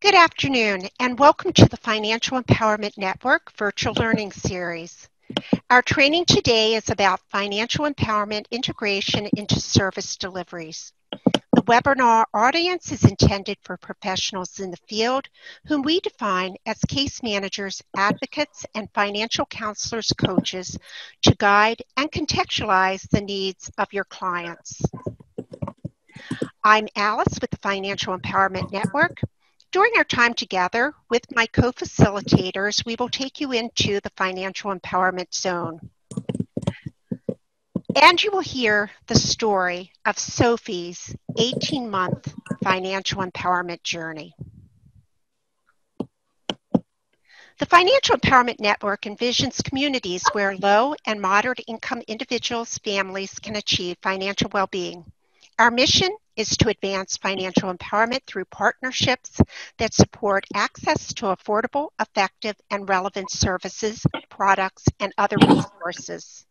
Good afternoon, and welcome to the Financial Empowerment Network Virtual Learning Series. Our training today is about financial empowerment integration into service deliveries. The webinar audience is intended for professionals in the field whom we define as case managers, advocates, and financial counselors coaches to guide and contextualize the needs of your clients. I'm Alice with the Financial Empowerment Network, during our time together with my co-facilitators, we will take you into the financial empowerment zone. And you will hear the story of Sophie's 18-month financial empowerment journey. The Financial Empowerment Network envisions communities where low and moderate income individuals, families can achieve financial well-being. Our mission is to advance financial empowerment through partnerships that support access to affordable, effective, and relevant services, products, and other resources.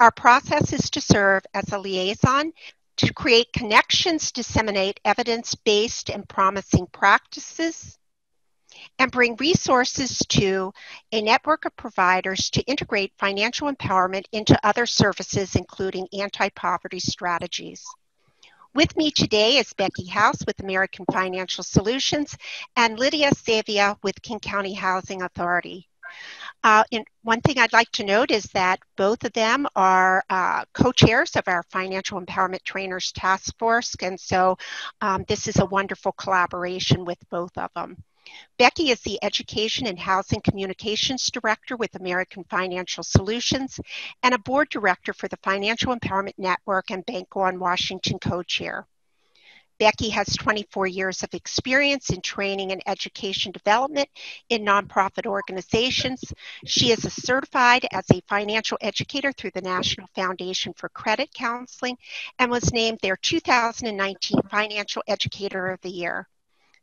Our process is to serve as a liaison to create connections, disseminate evidence based and promising practices, and bring resources to a network of providers to integrate financial empowerment into other services, including anti poverty strategies. With me today is Becky House with American Financial Solutions and Lydia Savia with King County Housing Authority. Uh, one thing I'd like to note is that both of them are uh, co-chairs of our Financial Empowerment Trainers Task Force, and so um, this is a wonderful collaboration with both of them. Becky is the Education and Housing Communications Director with American Financial Solutions and a Board Director for the Financial Empowerment Network and Bank on Washington co-chair. Becky has 24 years of experience in training and education development in nonprofit organizations. She is certified as a financial educator through the National Foundation for Credit Counseling and was named their 2019 Financial Educator of the Year.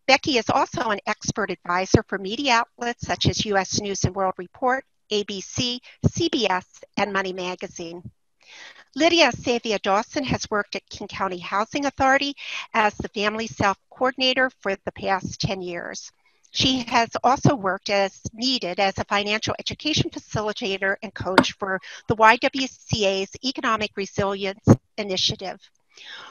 Becky is also an expert advisor for media outlets such as U.S. News and World Report, ABC, CBS, and Money Magazine. Lydia Savia Dawson has worked at King County Housing Authority as the Family Self Coordinator for the past 10 years. She has also worked as needed as a financial education facilitator and coach for the YWCA's Economic Resilience Initiative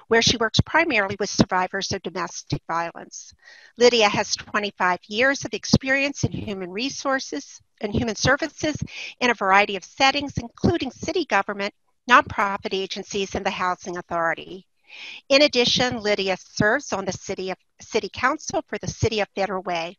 where she works primarily with survivors of domestic violence. Lydia has 25 years of experience in human resources and human services in a variety of settings, including city government, nonprofit agencies, and the Housing Authority. In addition, Lydia serves on the City, of, City Council for the City of Federal Way.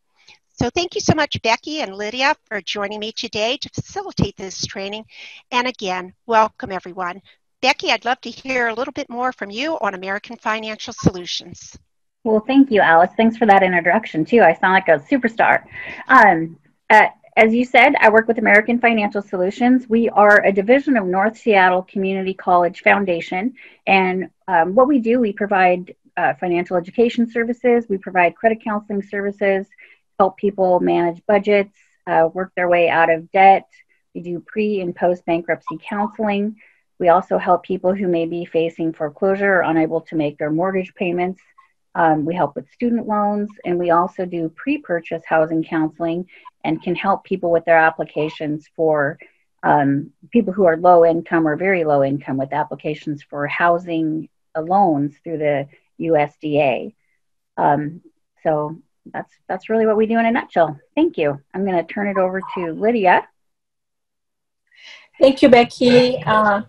So thank you so much, Becky and Lydia, for joining me today to facilitate this training. And again, welcome everyone. Becky, I'd love to hear a little bit more from you on American Financial Solutions. Well, thank you, Alice. Thanks for that introduction, too. I sound like a superstar. Um, uh, as you said, I work with American Financial Solutions. We are a division of North Seattle Community College Foundation. And um, what we do, we provide uh, financial education services, we provide credit counseling services, help people manage budgets, uh, work their way out of debt. We do pre and post bankruptcy counseling. We also help people who may be facing foreclosure or unable to make their mortgage payments. Um, we help with student loans, and we also do pre purchase housing counseling and can help people with their applications for um, people who are low income or very low income with applications for housing loans through the USDA. Um, so that's that's really what we do in a nutshell. Thank you. I'm going to turn it over to Lydia. Thank you, Becky. Uh,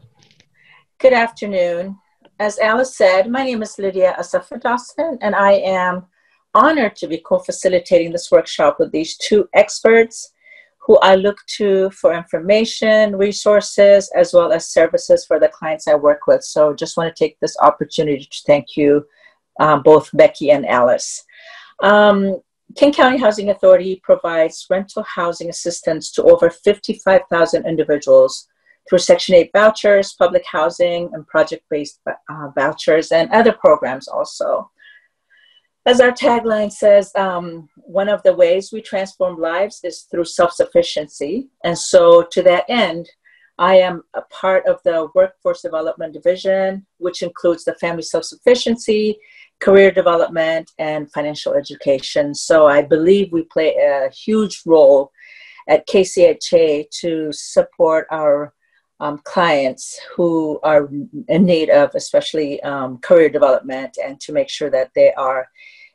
Good afternoon. As Alice said, my name is Lydia Asafa Dawson, and I am honored to be co-facilitating this workshop with these two experts who I look to for information, resources, as well as services for the clients I work with. So just want to take this opportunity to thank you, um, both Becky and Alice. Um, King County Housing Authority provides rental housing assistance to over 55,000 individuals through Section 8 vouchers, public housing, and project-based uh, vouchers, and other programs also. As our tagline says, um, one of the ways we transform lives is through self-sufficiency. And so to that end, I am a part of the Workforce Development Division, which includes the Family Self-Sufficiency career development, and financial education. So I believe we play a huge role at KCHA to support our um, clients who are in need of especially um, career development and to make sure that they are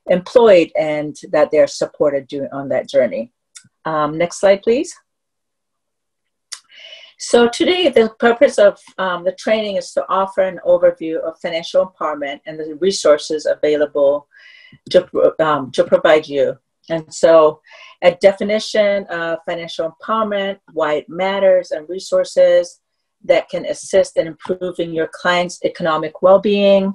employed and that they're supported doing, on that journey. Um, next slide, please. So today, the purpose of um, the training is to offer an overview of financial empowerment and the resources available to, um, to provide you. And so a definition of financial empowerment, why it matters, and resources that can assist in improving your client's economic well-being,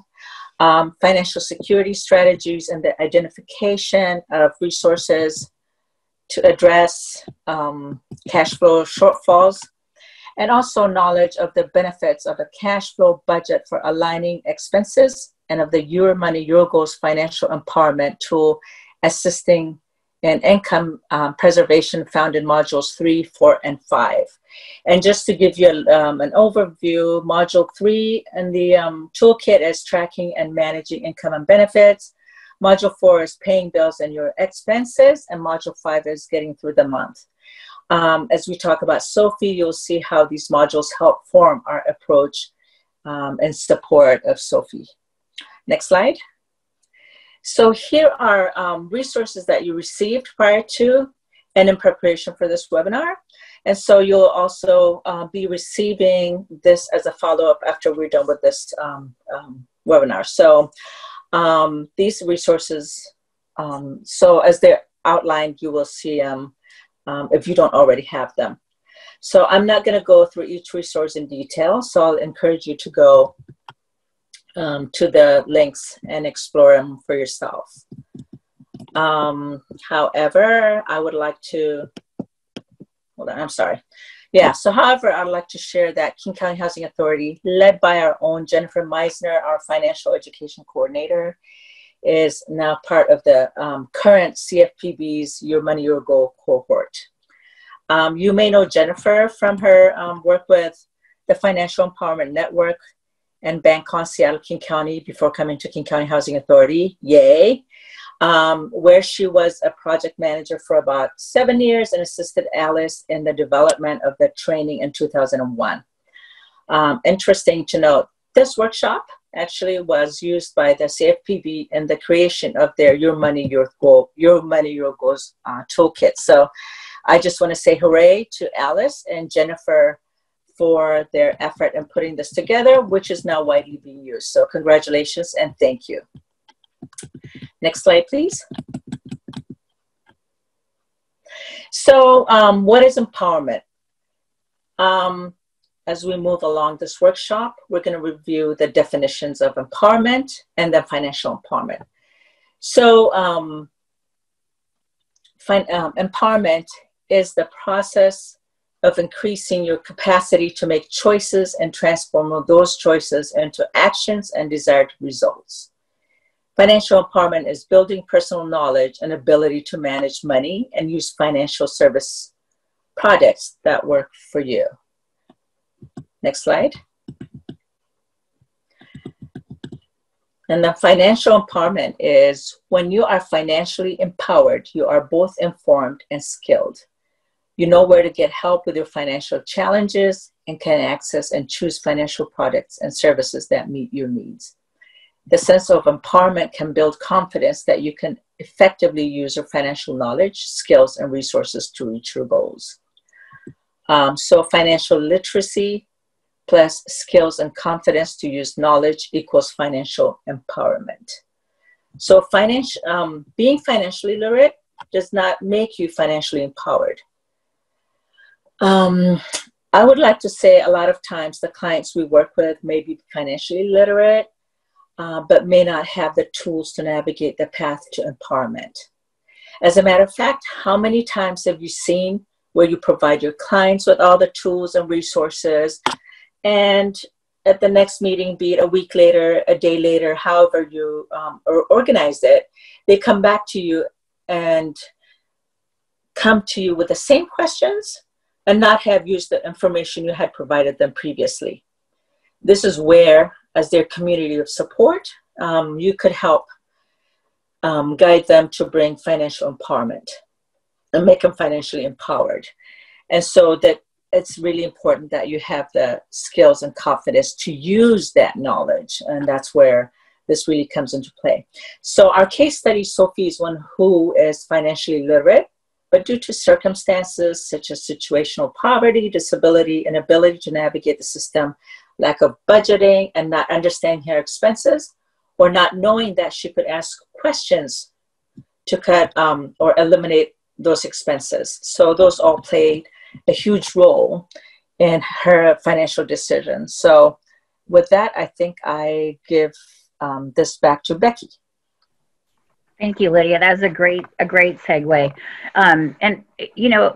um, financial security strategies, and the identification of resources to address um, cash flow shortfalls and also knowledge of the benefits of a cash flow budget for aligning expenses and of the Your Money, Your Goals financial empowerment tool assisting in income um, preservation found in modules three, four, and five. And just to give you um, an overview, module three in the um, toolkit is tracking and managing income and benefits. Module four is paying bills and your expenses, and module five is getting through the month. Um, as we talk about Sophie, you'll see how these modules help form our approach um, and support of Sophie. Next slide. So here are um, resources that you received prior to and in preparation for this webinar. And so you'll also uh, be receiving this as a follow-up after we're done with this um, um, webinar. So um, these resources, um, so as they're outlined, you will see them um, if you don't already have them. So I'm not going to go through each resource in detail, so I'll encourage you to go um, to the links and explore them for yourself. Um, however, I would like to, hold on, I'm sorry. Yeah, so however, I'd like to share that King County Housing Authority, led by our own Jennifer Meisner, our financial education coordinator, is now part of the um, current CFPB's Your Money, Your Goal cohort. Um, you may know Jennifer from her um, work with the Financial Empowerment Network and Bank On Seattle King County before coming to King County Housing Authority. Yay! Um, where she was a project manager for about seven years and assisted Alice in the development of the training in 2001. Um, interesting to note, this workshop actually was used by the CFPB in the creation of their Your Money, Your Goal, Your Money, Your Goals uh, toolkit. So I just want to say hooray to Alice and Jennifer for their effort in putting this together, which is now widely being used. So congratulations and thank you. Next slide, please. So um, what is empowerment? Um, as we move along this workshop, we're going to review the definitions of empowerment and then financial empowerment. So, um, um, empowerment is the process of increasing your capacity to make choices and transform those choices into actions and desired results. Financial empowerment is building personal knowledge and ability to manage money and use financial service products that work for you. Next slide. And the financial empowerment is when you are financially empowered, you are both informed and skilled. You know where to get help with your financial challenges and can access and choose financial products and services that meet your needs. The sense of empowerment can build confidence that you can effectively use your financial knowledge, skills, and resources to reach your goals. Um, so, financial literacy plus skills and confidence to use knowledge equals financial empowerment. So, financial, um, being financially literate does not make you financially empowered. Um, I would like to say a lot of times the clients we work with may be financially literate, uh, but may not have the tools to navigate the path to empowerment. As a matter of fact, how many times have you seen where you provide your clients with all the tools and resources and at the next meeting, be it a week later, a day later, however you um, or organize it, they come back to you and come to you with the same questions and not have used the information you had provided them previously. This is where, as their community of support, um, you could help um, guide them to bring financial empowerment and make them financially empowered. And so that it's really important that you have the skills and confidence to use that knowledge. And that's where this really comes into play. So our case study, Sophie is one who is financially literate, but due to circumstances such as situational poverty, disability, inability to navigate the system, lack of budgeting, and not understanding her expenses, or not knowing that she could ask questions to cut um, or eliminate those expenses. So those all played a huge role in her financial decisions. So with that, I think I give um, this back to Becky. Thank you, Lydia. That's a great a great segue. Um, and you know,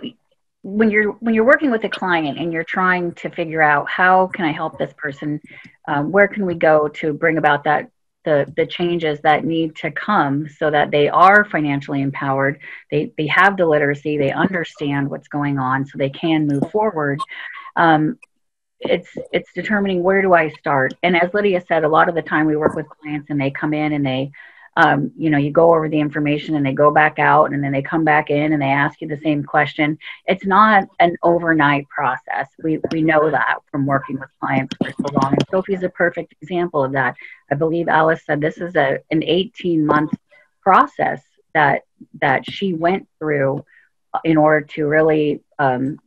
when you're when you're working with a client and you're trying to figure out how can I help this person, um, where can we go to bring about that the the changes that need to come so that they are financially empowered they they have the literacy they understand what's going on so they can move forward um, it's it's determining where do i start and as lydia said a lot of the time we work with clients and they come in and they um, you know, you go over the information and they go back out and then they come back in and they ask you the same question. It's not an overnight process. We, we know that from working with clients for so long. And Sophie's a perfect example of that. I believe Alice said this is a, an 18 month process that, that she went through in order to really um,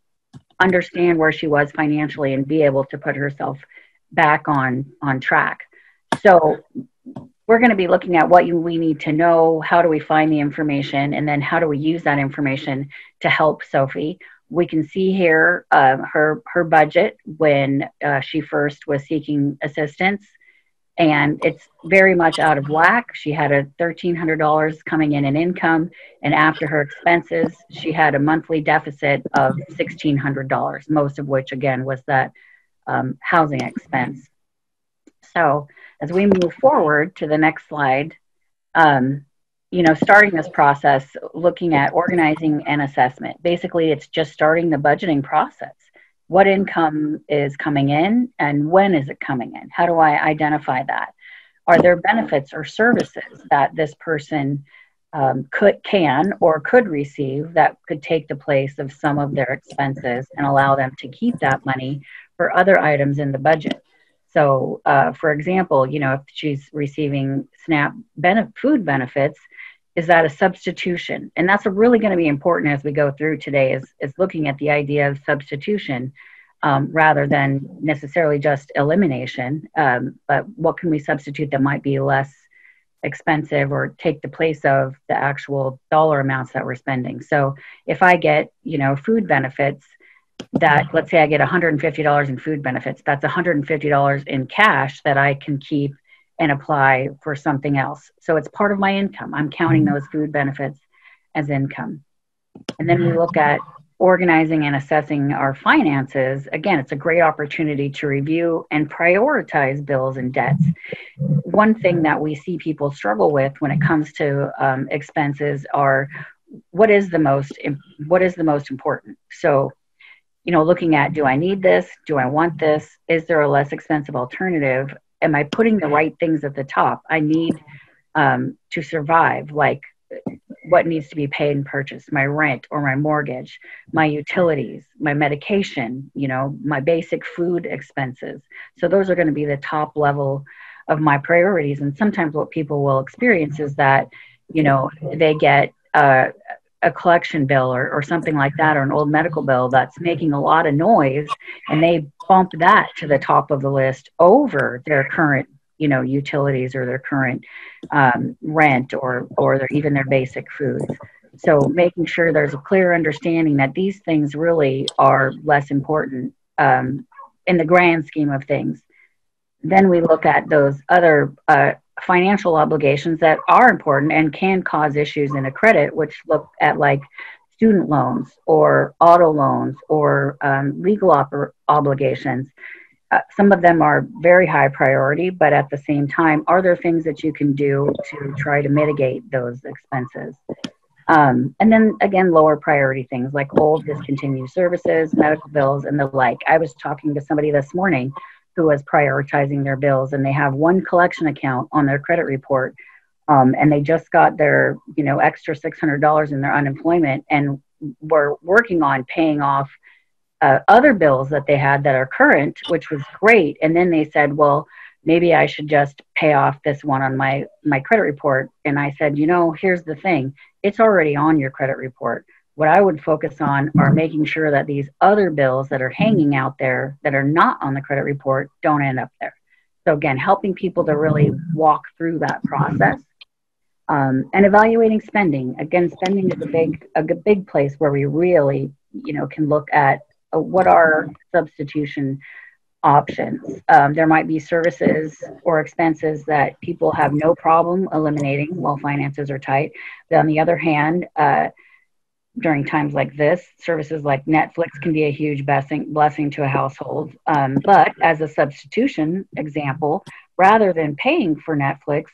understand where she was financially and be able to put herself back on, on track. So we're going to be looking at what you, we need to know, how do we find the information, and then how do we use that information to help Sophie. We can see here uh, her her budget when uh, she first was seeking assistance, and it's very much out of whack. She had a thirteen hundred dollars coming in in income, and after her expenses, she had a monthly deficit of sixteen hundred dollars, most of which again was that um, housing expense. So as we move forward to the next slide, um, you know, starting this process, looking at organizing an assessment. Basically, it's just starting the budgeting process. What income is coming in and when is it coming in? How do I identify that? Are there benefits or services that this person um, could, can, or could receive that could take the place of some of their expenses and allow them to keep that money for other items in the budget? So, uh, for example, you know, if she's receiving SNAP food benefits, is that a substitution? And that's really going to be important as we go through today is, is looking at the idea of substitution um, rather than necessarily just elimination. Um, but what can we substitute that might be less expensive or take the place of the actual dollar amounts that we're spending? So if I get, you know, food benefits, that let's say I get $150 in food benefits, that's $150 in cash that I can keep and apply for something else. So it's part of my income. I'm counting those food benefits as income. And then we look at organizing and assessing our finances. Again, it's a great opportunity to review and prioritize bills and debts. One thing that we see people struggle with when it comes to um, expenses are what is the most what is the most important. So you know, looking at do I need this? Do I want this? Is there a less expensive alternative? Am I putting the right things at the top? I need um, to survive, like what needs to be paid and purchased, my rent or my mortgage, my utilities, my medication, you know, my basic food expenses. So those are going to be the top level of my priorities. And sometimes what people will experience is that, you know, they get uh, a collection bill or, or something like that, or an old medical bill that's making a lot of noise, and they bump that to the top of the list over their current, you know, utilities or their current um, rent or or their, even their basic food So making sure there's a clear understanding that these things really are less important um, in the grand scheme of things. Then we look at those other uh, financial obligations that are important and can cause issues in a credit, which look at like student loans or auto loans or um, legal op- obligations. Uh, some of them are very high priority, but at the same time, are there things that you can do to try to mitigate those expenses? Um, and then again, lower priority things like old discontinued services, medical bills, and the like. I was talking to somebody this morning who was prioritizing their bills and they have one collection account on their credit report um, and they just got their you know extra $600 in their unemployment and were working on paying off uh, other bills that they had that are current which was great. And then they said well maybe i should just pay off this one on my my credit report. And i said you know here's the thing. It's already on your credit report what i would focus on are making sure that these other bills that are hanging out there that are not on the credit report don't end up there so again helping people to really walk through that process um, and evaluating spending. Again, spending is a big a big place where we really you know can look at uh, what are substitution options. Um, there might be services or expenses that people have no problem eliminating while finances are tight. But on the other hand, uh, during times like this, services like Netflix can be a huge blessing, blessing to a household. Um, but as a substitution example, rather than paying for Netflix,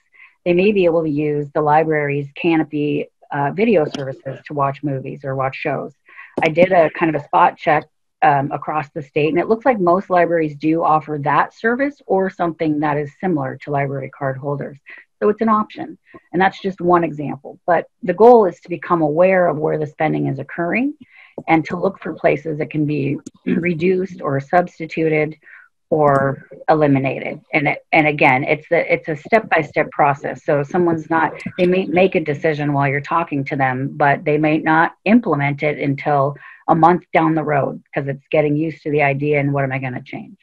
they may be able to use the library's Kanopy uh, video services to watch movies or watch shows. I did a kind of a spot check um, across the state, and it looks like most libraries do offer that service or something that is similar to library card holders. So it's an option, and that's just one example. But the goal is to become aware of where the spending is occurring and to look for places that can be reduced or substituted or eliminated. And it, and again, it's the it's a step by step process. So someone's not they may make a decision while you're talking to them, but they may not implement it until a month down the road because it's getting used to the idea and what am I going to change.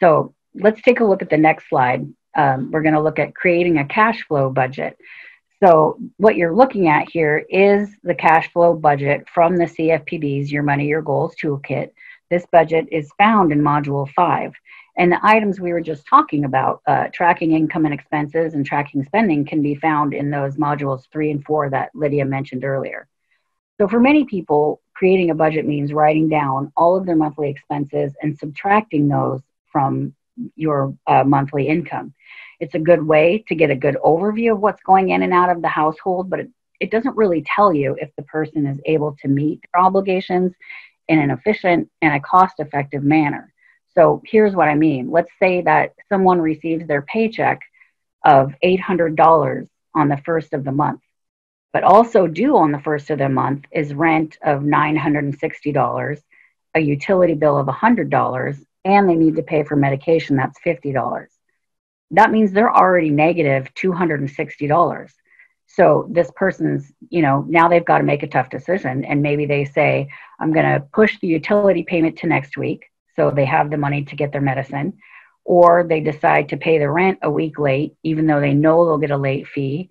So let's take a look at the next slide. Um, we're going to look at creating a cash flow budget. So what you're looking at here is the cash flow budget from the CFPB's Your Money, Your Goals Toolkit this budget is found in Module 5. And the items we were just talking about, uh, tracking income and expenses and tracking spending, can be found in those modules 3 and 4 that Lydia mentioned earlier. So for many people, creating a budget means writing down all of their monthly expenses and subtracting those from your uh, monthly income. It's a good way to get a good overview of what's going in and out of the household, but it, it doesn't really tell you if the person is able to meet their obligations in an efficient and a cost effective manner. So here's what I mean. Let's say that someone receives their paycheck of $800 on the first of the month, but also due on the first of the month is rent of $960, a utility bill of $100, and they need to pay for medication that's $50. That means they're already negative $260. So this person's, you know, now they've got to make a tough decision. And maybe they say, I'm going to push the utility payment to next week. So they have the money to get their medicine. Or they decide to pay the rent a week late, even though they know they'll get a late fee.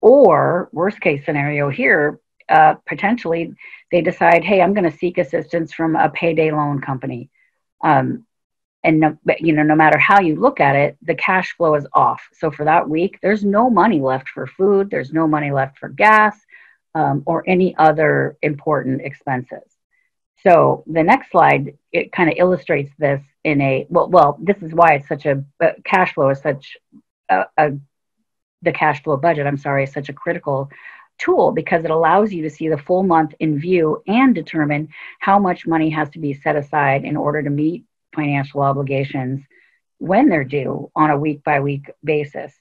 Or, worst case scenario here, uh, potentially they decide, hey, I'm going to seek assistance from a payday loan company. Um, and no, you know no matter how you look at it the cash flow is off. So for that week there's no money left for food. There's no money left for gas um, or any other important expenses. So the next slide it kind of illustrates this in a well well this is why it's such a uh, cash flow is such a, a the cash flow budget i'm sorry is such a critical tool because it allows you to see the full month in view and determine how much money has to be set aside in order to meet financial obligations when they're due on a week by week basis.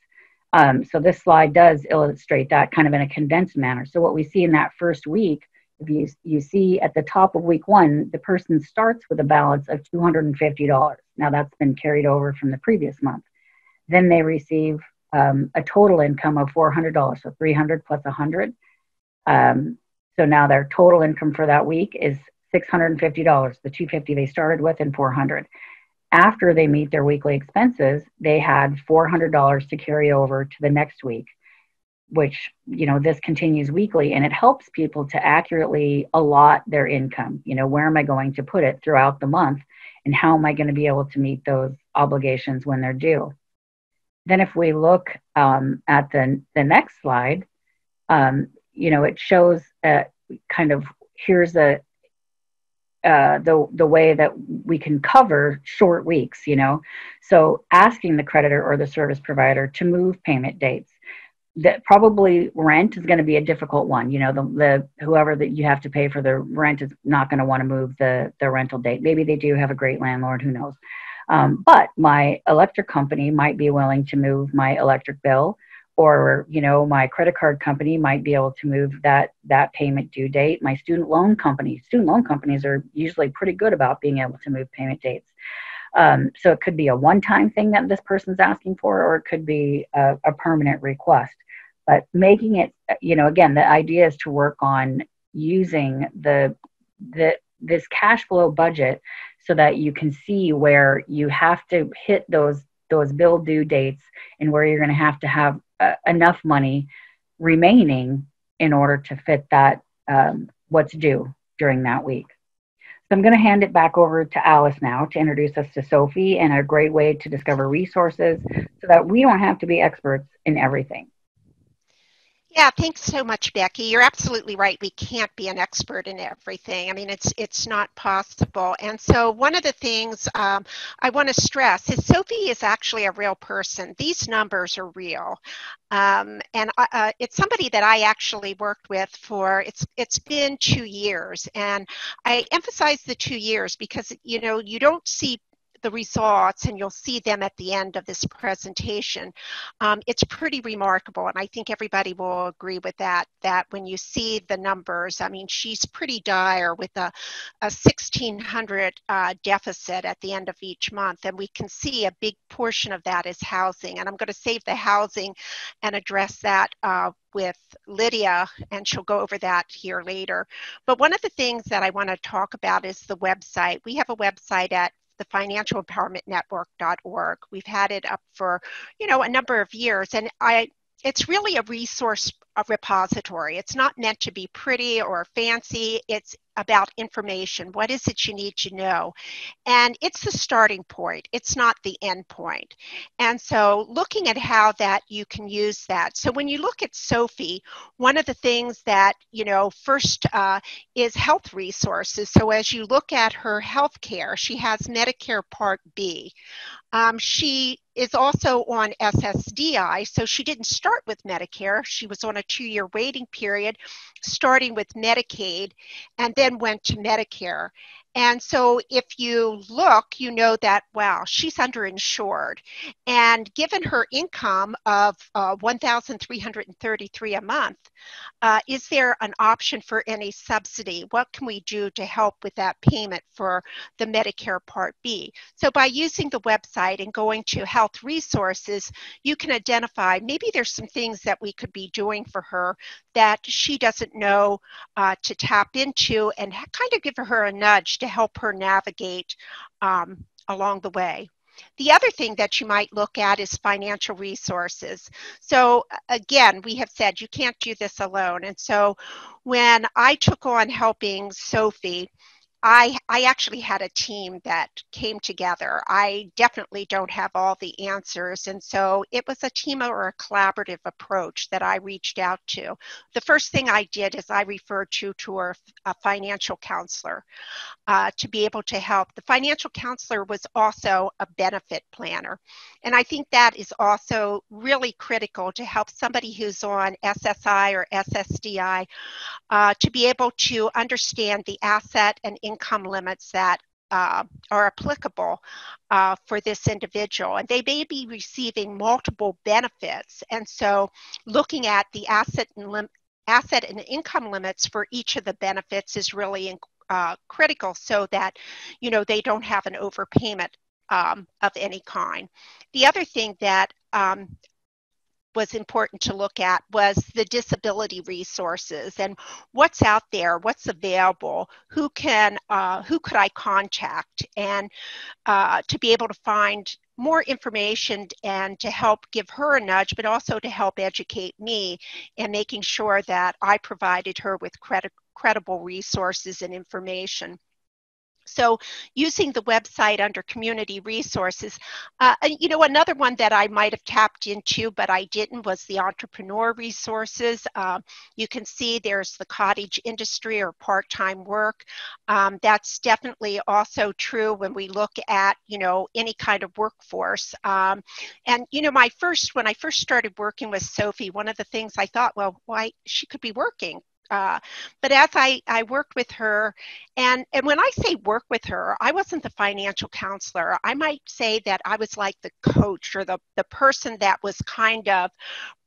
Um, so this slide does illustrate that kind of in a condensed manner. So what we see in that first week, if you, you see at the top of week one, the person starts with a balance of $250. Now that's been carried over from the previous month. Then they receive um, a total income of $400, so 300 plus 100. Um, so now their total income for that week is $650, the 250 they started with and 400. After they meet their weekly expenses, they had $400 to carry over to the next week, which, you know, this continues weekly and it helps people to accurately allot their income. You know, where am I going to put it throughout the month and how am I going to be able to meet those obligations when they're due? Then, if we look um, at the, the next slide, um, you know, it shows uh, kind of here's a, uh, the the way that we can cover short weeks you know. So asking the creditor or the service provider to move payment dates that probably rent is going to be a difficult one you know the, the whoever that you have to pay for the rent is not going to want to move the the rental date. Maybe they do have a great landlord who knows um, but my electric company might be willing to move my electric bill or you know my credit card company might be able to move that that payment due date. My student loan company student loan companies are usually pretty good about being able to move payment dates. Um, so it could be a one-time thing that this person's asking for or it could be a, a permanent request. But making it you know again the idea is to work on using the the this cash flow budget so that you can see where you have to hit those those bill due dates and where you're going to have to have uh, enough money remaining in order to fit that um, what's due during that week. So I'm going to hand it back over to Alice now to introduce us to Sophie and a great way to discover resources so that we don't have to be experts in everything. Yeah, thanks so much, Becky. You're absolutely right. We can't be an expert in everything. I mean, it's it's not possible. And so, one of the things um, I want to stress is Sophie is actually a real person. These numbers are real, um, and uh, uh it's somebody that I actually worked with for it's it's been two years, and I emphasize the two years because you know you don't see the results, and you'll see them at the end of this presentation, um, it's pretty remarkable. And I think everybody will agree with that, that when you see the numbers, I mean, she's pretty dire with a, a 1600 uh, deficit at the end of each month. And we can see a big portion of that is housing. And I'm going to save the housing and address that uh, with Lydia, and she'll go over that here later. But one of the things that I want to talk about is the website. We have a website at the financialempowermentnetwork.org. We've had it up for, you know, a number of years and I it's really a resource a repository. It's not meant to be pretty or fancy. It's about information. What is it you need to know? And it's the starting point. It's not the end point. And so looking at how that you can use that. So when you look at Sophie, one of the things that, you know, first uh, is health resources. So as you look at her health care, she has Medicare Part B. Um, she is also on SSDI, so she didn't start with Medicare. She was on a two year waiting period, starting with Medicaid, and then went to Medicare. And so if you look, you know that, wow, she's underinsured. And given her income of uh, 1,333 a month, uh, is there an option for any subsidy? What can we do to help with that payment for the Medicare Part B? So by using the website and going to health resources, you can identify maybe there's some things that we could be doing for her that she doesn't know uh, to tap into and kind of give her a nudge to help her navigate um, along the way. The other thing that you might look at is financial resources. So, again, we have said you can't do this alone. And so, when I took on helping Sophie, I, I actually had a team that came together. I definitely don't have all the answers. And so it was a team or a collaborative approach that I reached out to. The first thing I did is I referred to, to a, a financial counselor uh, to be able to help. The financial counselor was also a benefit planner. And I think that is also really critical to help somebody who's on SSI or SSDI uh, to be able to understand the asset and income income limits that uh, are applicable uh, for this individual. And they may be receiving multiple benefits. And so looking at the asset and, asset and income limits for each of the benefits is really uh, critical so that, you know, they don't have an overpayment um, of any kind. The other thing that um, was important to look at was the disability resources and what's out there, what's available, who can, uh, who could I contact, and uh, to be able to find more information and to help give her a nudge, but also to help educate me and making sure that I provided her with credi- credible resources and information. So using the website under community resources, uh, you know, another one that I might have tapped into, but I didn't was the entrepreneur resources. Uh, you can see there's the cottage industry or part-time work. Um, that's definitely also true when we look at, you know, any kind of workforce. Um, and, you know, my first, when I first started working with Sophie, one of the things I thought, well, why she could be working uh, but as I, I worked with her, and, and when I say work with her, I wasn't the financial counselor. I might say that I was like the coach or the, the person that was kind of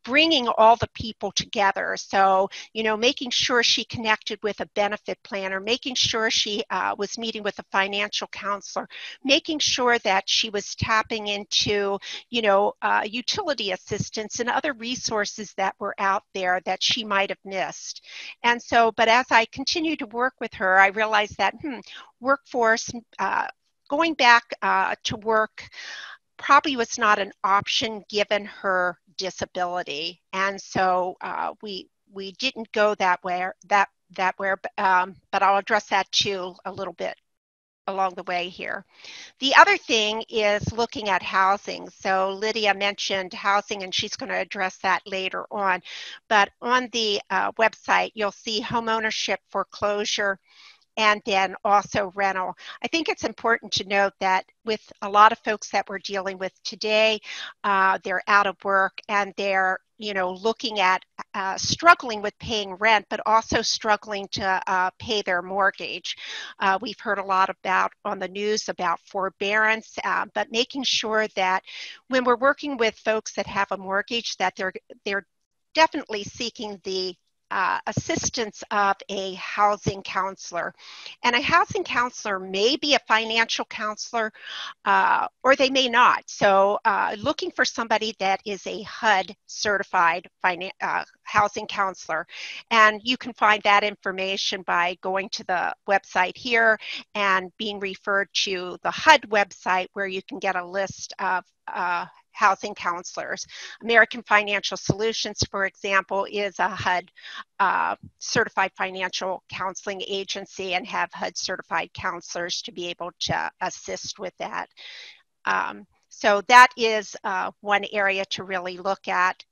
bringing all the people together. So, you know, making sure she connected with a benefit planner, making sure she uh, was meeting with a financial counselor, making sure that she was tapping into, you know, uh, utility assistance and other resources that were out there that she might have missed. And so, but as I continued to work with her, I realized that, hmm, workforce, uh, going back uh, to work probably was not an option given her disability. And so uh, we, we didn't go that way, that, that way, um, but I'll address that too a little bit along the way here. The other thing is looking at housing. So Lydia mentioned housing and she's going to address that later on. But on the uh, website, you'll see homeownership foreclosure and then also rental. I think it's important to note that with a lot of folks that we're dealing with today, uh, they're out of work and they're you know looking at uh, struggling with paying rent but also struggling to uh, pay their mortgage uh, we've heard a lot about on the news about forbearance uh, but making sure that when we're working with folks that have a mortgage that they're they're definitely seeking the uh, assistance of a housing counselor. And a housing counselor may be a financial counselor uh, or they may not. So, uh, looking for somebody that is a HUD certified uh, housing counselor. And you can find that information by going to the website here and being referred to the HUD website where you can get a list of uh, housing counselors. American Financial Solutions, for example, is a HUD uh, certified financial counseling agency and have HUD certified counselors to be able to assist with that. Um, so that is uh, one area to really look at.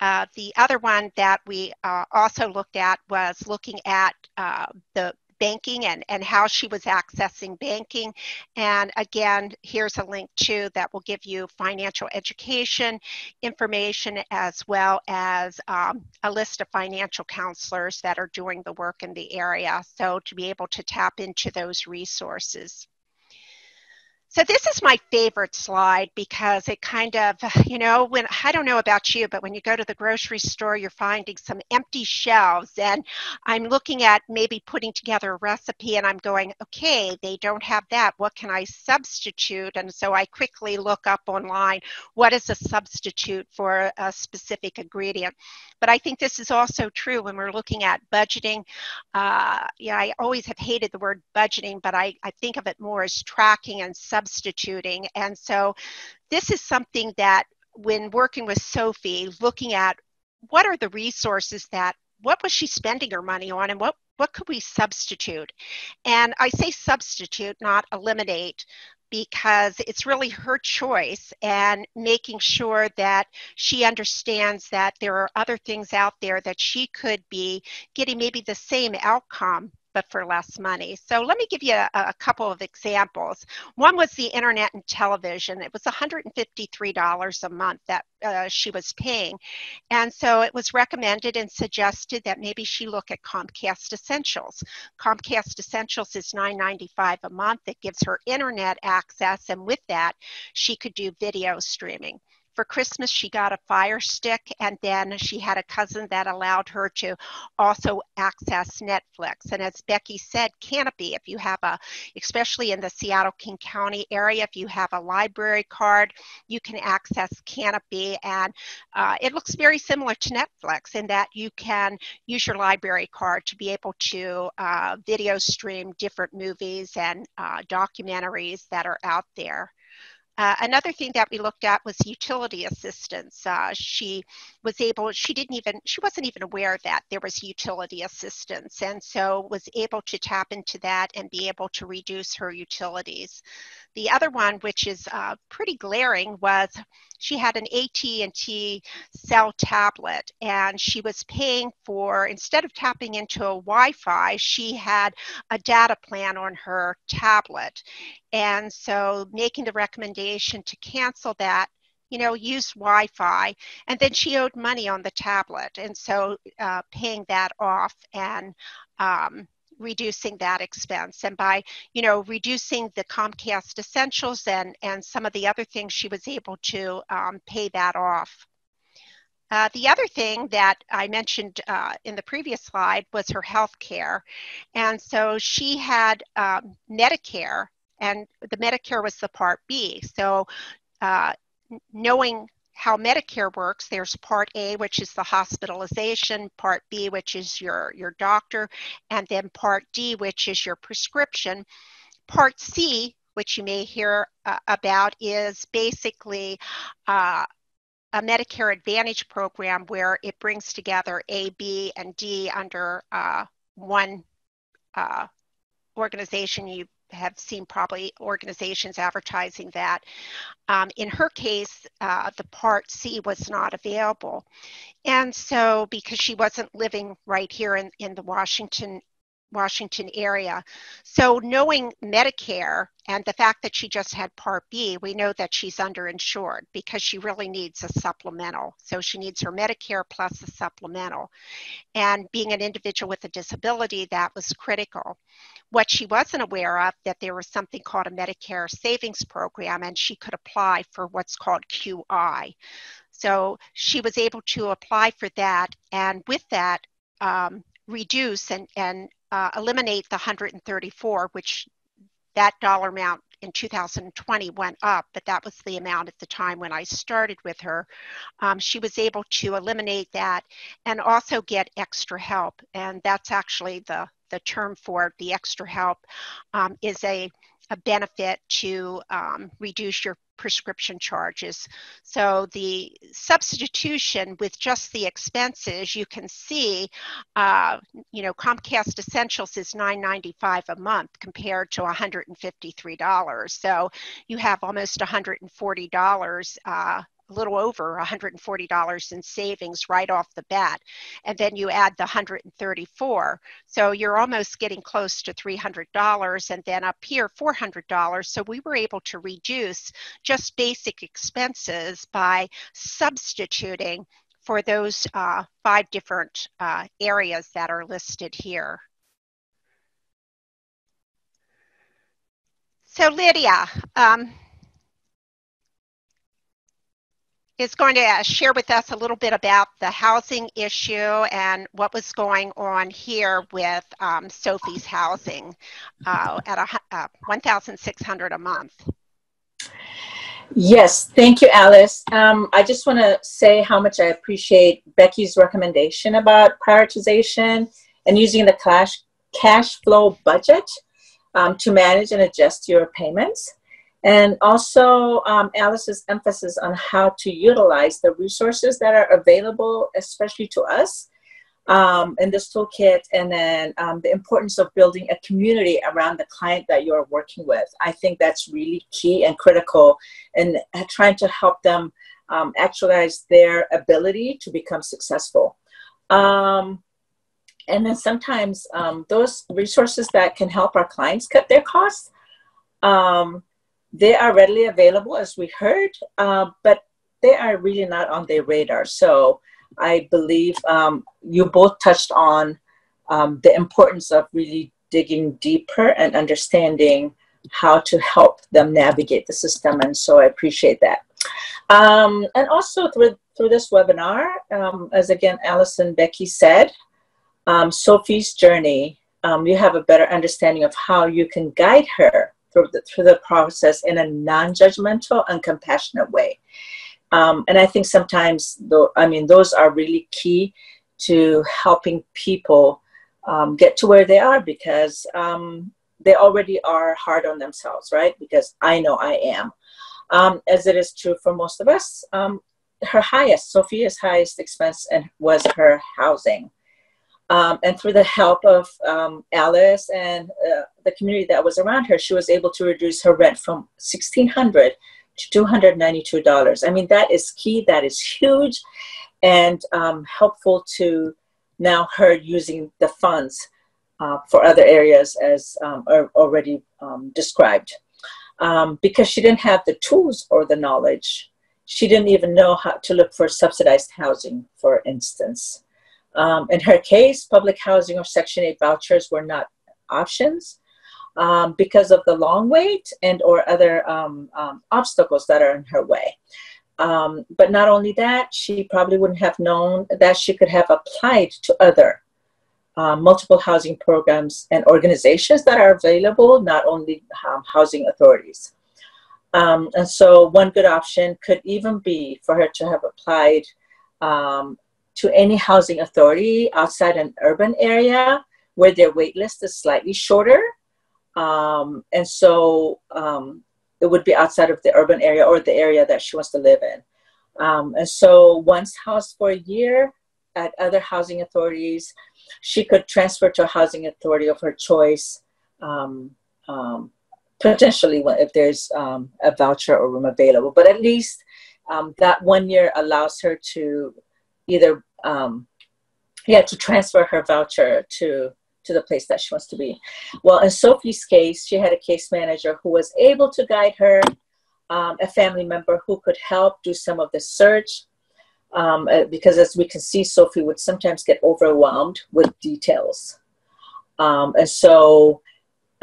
Uh, the other one that we uh, also looked at was looking at uh, the banking and, and how she was accessing banking. And again, here's a link too that will give you financial education information as well as um, a list of financial counselors that are doing the work in the area. So to be able to tap into those resources. So this is my favorite slide because it kind of, you know, when I don't know about you, but when you go to the grocery store, you're finding some empty shelves and I'm looking at maybe putting together a recipe and I'm going, okay, they don't have that. What can I substitute? And so I quickly look up online, what is a substitute for a specific ingredient? But I think this is also true when we're looking at budgeting. Uh, yeah, I always have hated the word budgeting, but I, I think of it more as tracking and substituting. And so this is something that when working with Sophie, looking at what are the resources that what was she spending her money on and what what could we substitute and i say substitute not eliminate because it's really her choice and making sure that she understands that there are other things out there that she could be getting maybe the same outcome but for less money. So let me give you a, a couple of examples. One was the internet and television. It was $153 a month that uh, she was paying. And so it was recommended and suggested that maybe she look at Comcast Essentials. Comcast Essentials is $9.95 a month. It gives her internet access, and with that, she could do video streaming for Christmas, she got a Fire Stick, and then she had a cousin that allowed her to also access Netflix. And as Becky said, Kanopy, if you have a, especially in the Seattle King County area, if you have a library card, you can access Kanopy. And uh, it looks very similar to Netflix in that you can use your library card to be able to uh, video stream different movies and uh, documentaries that are out there. Uh, another thing that we looked at was utility assistance. Uh, she was able, she didn't even, she wasn't even aware that there was utility assistance and so was able to tap into that and be able to reduce her utilities. The other one, which is uh, pretty glaring, was she had an AT&T cell tablet and she was paying for, instead of tapping into a Wi-Fi, she had a data plan on her tablet. And so making the recommendation to cancel that you know, use Wi-Fi, and then she owed money on the tablet, and so uh, paying that off and um, reducing that expense and by you know reducing the comcast essentials and and some of the other things she was able to um, pay that off uh, the other thing that I mentioned uh, in the previous slide was her health care. And so she had um, Medicare, and the Medicare was the Part B. So uh, knowing how Medicare works, there's Part A, which is the hospitalization, Part B, which is your, your doctor, and then Part D, which is your prescription. Part C, which you may hear uh, about, is basically uh, a Medicare Advantage program where it brings together A, B, and D under uh, one uh, organization. You have seen probably organizations advertising that. Um, in her case, uh, the Part C was not available. And so, because she wasn't living right here in, in the Washington Washington area. So knowing Medicare and the fact that she just had Part B, we know that she's underinsured because she really needs a supplemental. So she needs her Medicare plus a supplemental. And being an individual with a disability, that was critical. What she wasn't aware of, that there was something called a Medicare savings program and she could apply for what's called QI. So she was able to apply for that. And with that, um, reduce and, and uh, eliminate the 134, which that dollar amount in 2020 went up, but that was the amount at the time when I started with her. Um, she was able to eliminate that and also get extra help. And that's actually the, the term for the extra help um, is a, a benefit to um, reduce your prescription charges. So the substitution with just the expenses, you can see, uh, you know, Comcast Essentials is $9.95 a month compared to $153. So you have almost $140 uh, a little over $140 in savings right off the bat. And then you add the 134. So you're almost getting close to $300 and then up here $400. So we were able to reduce just basic expenses by substituting for those uh, five different uh, areas that are listed here. So Lydia, um, is going to uh, share with us a little bit about the housing issue and what was going on here with um, Sophie's housing uh, at a, uh, 1,600 a month. Yes, thank you, Alice. Um, I just want to say how much I appreciate Becky's recommendation about prioritization and using the cash, cash flow budget um, to manage and adjust your payments. And also um, Alice's emphasis on how to utilize the resources that are available, especially to us um, in this toolkit, and then um, the importance of building a community around the client that you're working with. I think that's really key and critical in trying to help them um, actualize their ability to become successful. Um, and then sometimes um, those resources that can help our clients cut their costs um, they are readily available, as we heard, uh, but they are really not on their radar. So I believe um, you both touched on um, the importance of really digging deeper and understanding how to help them navigate the system. And so I appreciate that. Um, and also through, through this webinar, um, as again, Alice and Becky said, um, Sophie's journey, um, you have a better understanding of how you can guide her through the, through the process in a non-judgmental and compassionate way. Um, and I think sometimes, though, I mean, those are really key to helping people um, get to where they are because um, they already are hard on themselves, right? Because I know I am. Um, as it is true for most of us, um, her highest, Sophia's highest expense and was her housing. Um, and through the help of um, Alice and uh, the community that was around her, she was able to reduce her rent from 1,600 to $292. I mean, that is key, that is huge, and um, helpful to now her using the funds uh, for other areas as um, are already um, described. Um, because she didn't have the tools or the knowledge. She didn't even know how to look for subsidized housing, for instance. Um, in her case, public housing or Section 8 vouchers were not options um, because of the long wait and or other um, um, obstacles that are in her way. Um, but not only that, she probably wouldn't have known that she could have applied to other uh, multiple housing programs and organizations that are available, not only um, housing authorities. And so, one good option could even be for her to have applied um, to any housing authority outside an urban area where their wait list is slightly shorter. Um, and so, um, it would be outside of the urban area or the area that she wants to live in. Um, and so, once housed for a year at other housing authorities, she could transfer to a housing authority of her choice, um, um, potentially if there's um, a voucher or room available. But at least that one year allows her to either, um, yeah, to transfer her voucher to to the place that she wants to be. Well, in Sophie's case, she had a case manager who was able to guide her, um, a family member who could help do some of the search um, uh, because as we can see, Sophie would sometimes get overwhelmed with details. Um, and so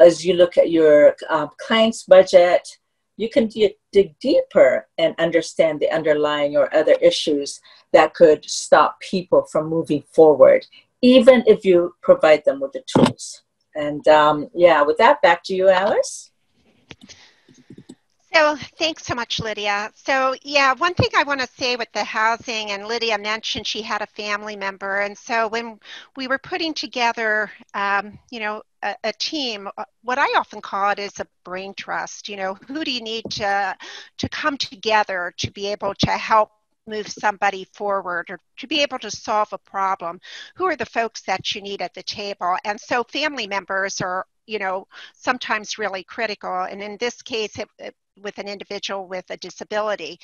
as you look at your uh, client's budget, you can d- dig deeper and understand the underlying or other issues that could stop people from moving forward, even if you provide them with the tools. And um, yeah, with that, back to you, Alice. So thanks so much, Lydia. So yeah, one thing I want to say with the housing, and Lydia mentioned she had a family member, and so when we were putting together, um, you know, a, a, team, uh, what I often call it is a brain trust. You know, who do you need to to come together to be able to help move somebody forward or to be able to solve a problem who are the folks that you need at the table and so family members are you know sometimes really critical and in this case it, it with an individual with a disability.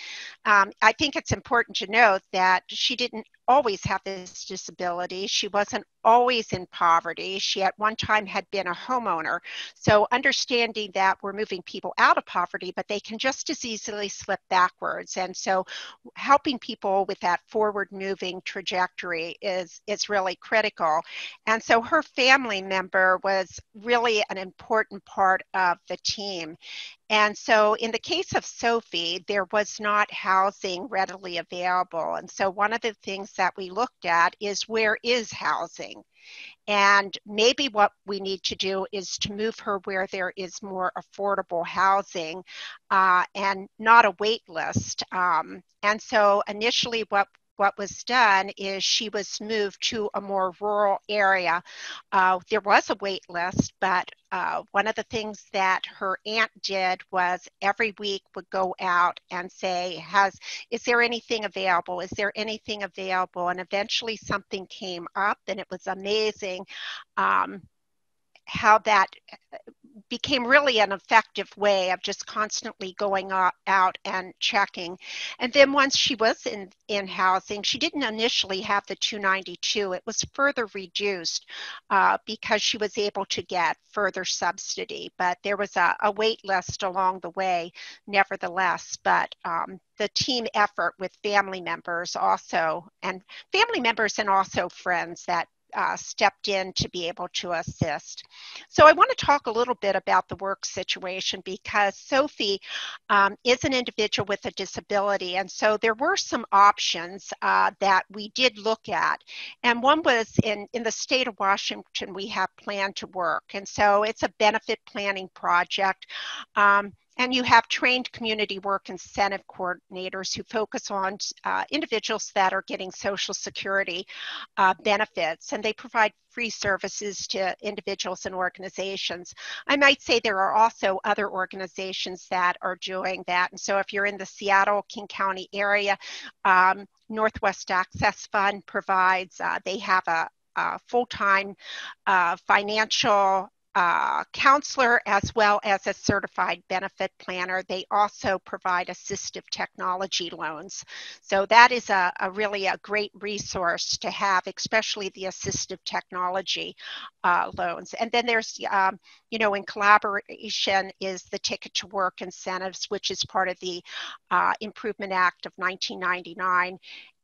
Um, I think it's important to note that she didn't always have this disability. She wasn't always in poverty. She at one time had been a homeowner. So understanding that we're moving people out of poverty, but they can just as easily slip backwards. And so helping people with that forward moving trajectory is, is really critical. And so her family member was really an important part of the team. And so in the case of Sophie, there was not housing readily available. And so one of the things that we looked at is where is housing? And maybe what we need to do is to move her where there is more affordable housing uh, and not a wait list. Um, and so initially, what what was done is she was moved to a more rural area. Uh, there was a wait list, but uh, one of the things that her aunt did was every week would go out and say, "Has is there anything available? Is there anything available?" And eventually something came up, and it was amazing. Um, how that became really an effective way of just constantly going out and checking. And then once she was in, in housing, she didn't initially have the 292. It was further reduced uh, because she was able to get further subsidy. But there was a, a wait list along the way, nevertheless. But um, the team effort with family members also, and family members and also friends that uh, stepped in to be able to assist. So I want to talk a little bit about the work situation because Sophie um, is an individual with a disability and so there were some options uh, that we did look at and one was in, in the state of Washington we have Plan to Work and so it's a benefit planning project. Um, and you have trained community work incentive coordinators who focus on uh, individuals that are getting Social Security uh, benefits, and they provide free services to individuals and organizations. I might say there are also other organizations that are doing that. And so if you're in the Seattle, King County area, um, Northwest Access Fund provides, uh, they have a, a full-time uh, financial uh, counselor as well as a certified benefit planner. They also provide assistive technology loans. So that is a, a really a great resource to have, especially the assistive technology uh, loans. And then there's, um, you know, in collaboration is the Ticket to Work incentives, which is part of the uh, Improvement Act of 1999.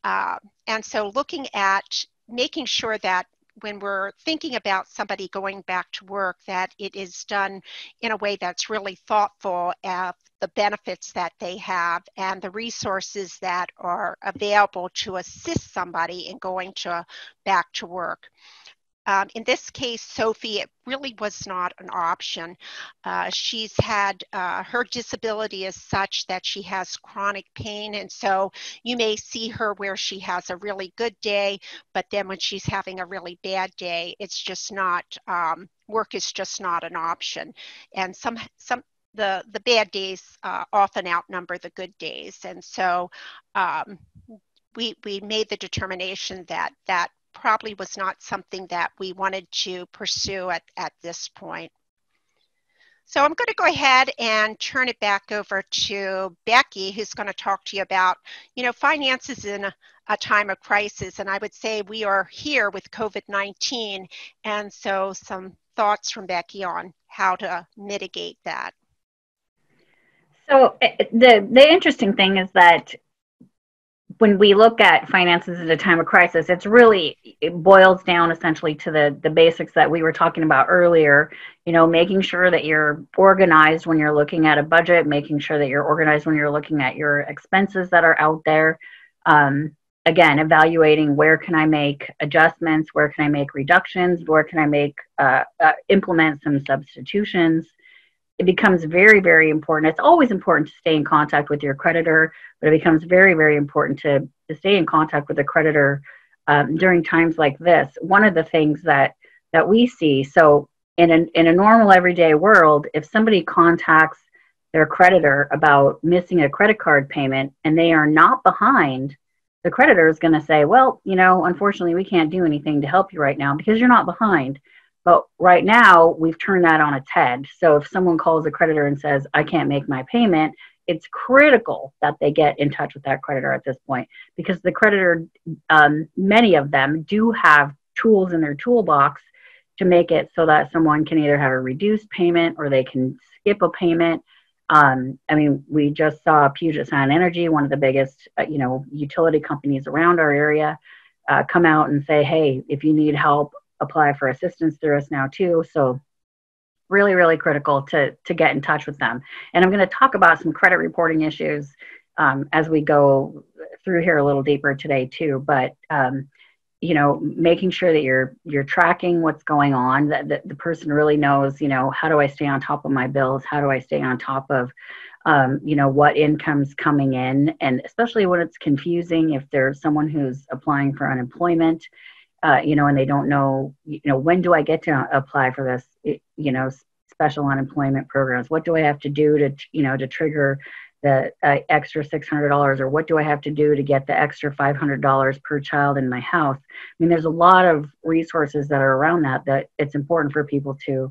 Uh, and so looking at making sure that when we're thinking about somebody going back to work that it is done in a way that's really thoughtful of the benefits that they have and the resources that are available to assist somebody in going to back to work. Um, in this case, Sophie, it really was not an option. Uh, she's had uh, her disability is such that she has chronic pain, and so you may see her where she has a really good day, but then when she's having a really bad day, it's just not um, work is just not an option. And some some the the bad days uh, often outnumber the good days, and so. Um, we, we made the determination that that probably was not something that we wanted to pursue at, at this point. So I'm going to go ahead and turn it back over to Becky, who's going to talk to you about, you know, finances in a, a time of crisis. And I would say we are here with COVID-19. And so some thoughts from Becky on how to mitigate that. So eh, the, the interesting thing is that when we look at finances at a time of crisis, it's really it boils down essentially to the the basics that we were talking about earlier. You know, making sure that you're organized when you're looking at a budget, making sure that you're organized when you're looking at your expenses that are out there. Um, again, evaluating where can I make adjustments, where can I make reductions, where can I make uh, uh, implement some substitutions it becomes very, very important. It's always important to stay in contact with your creditor, but it becomes very, very important to, to stay in contact with the creditor um, during times like this. One of the things that that we see, so in an, in a normal everyday world, if somebody contacts their creditor about missing a credit card payment and they are not behind, the creditor is going to say, well, you know, unfortunately, we can't do anything to help you right now because you're not behind. But right now, we've turned that on its head. So if someone calls a creditor and says, I can't make my payment, it's critical that they get in touch with that creditor at this point because the creditor, um, many of them do have tools in their toolbox to make it so that someone can either have a reduced payment or they can skip a payment. Um, I mean, we just saw Puget Sound Energy, one of the biggest, uh, you know, utility companies around our area, uh, come out and say, "Hey, if you need help, apply for assistance through us now too. So really, really critical to, to get in touch with them. And I'm going to talk about some credit reporting issues um, as we go through here a little deeper today too. But um, you know, making sure that you're you're tracking what's going on, that, that the person really knows, you know, how do I stay on top of my bills? How do I stay on top of um, you know what income's coming in and especially when it's confusing if there's someone who's applying for unemployment uh, you know, and they don't know, you know, when do I get to apply for this, you know, special unemployment programs? What do I have to do to, you know, to trigger the uh, extra $600 or what do I have to do to get the extra $500 per child in my house? I mean, there's a lot of resources that are around that that it's important for people to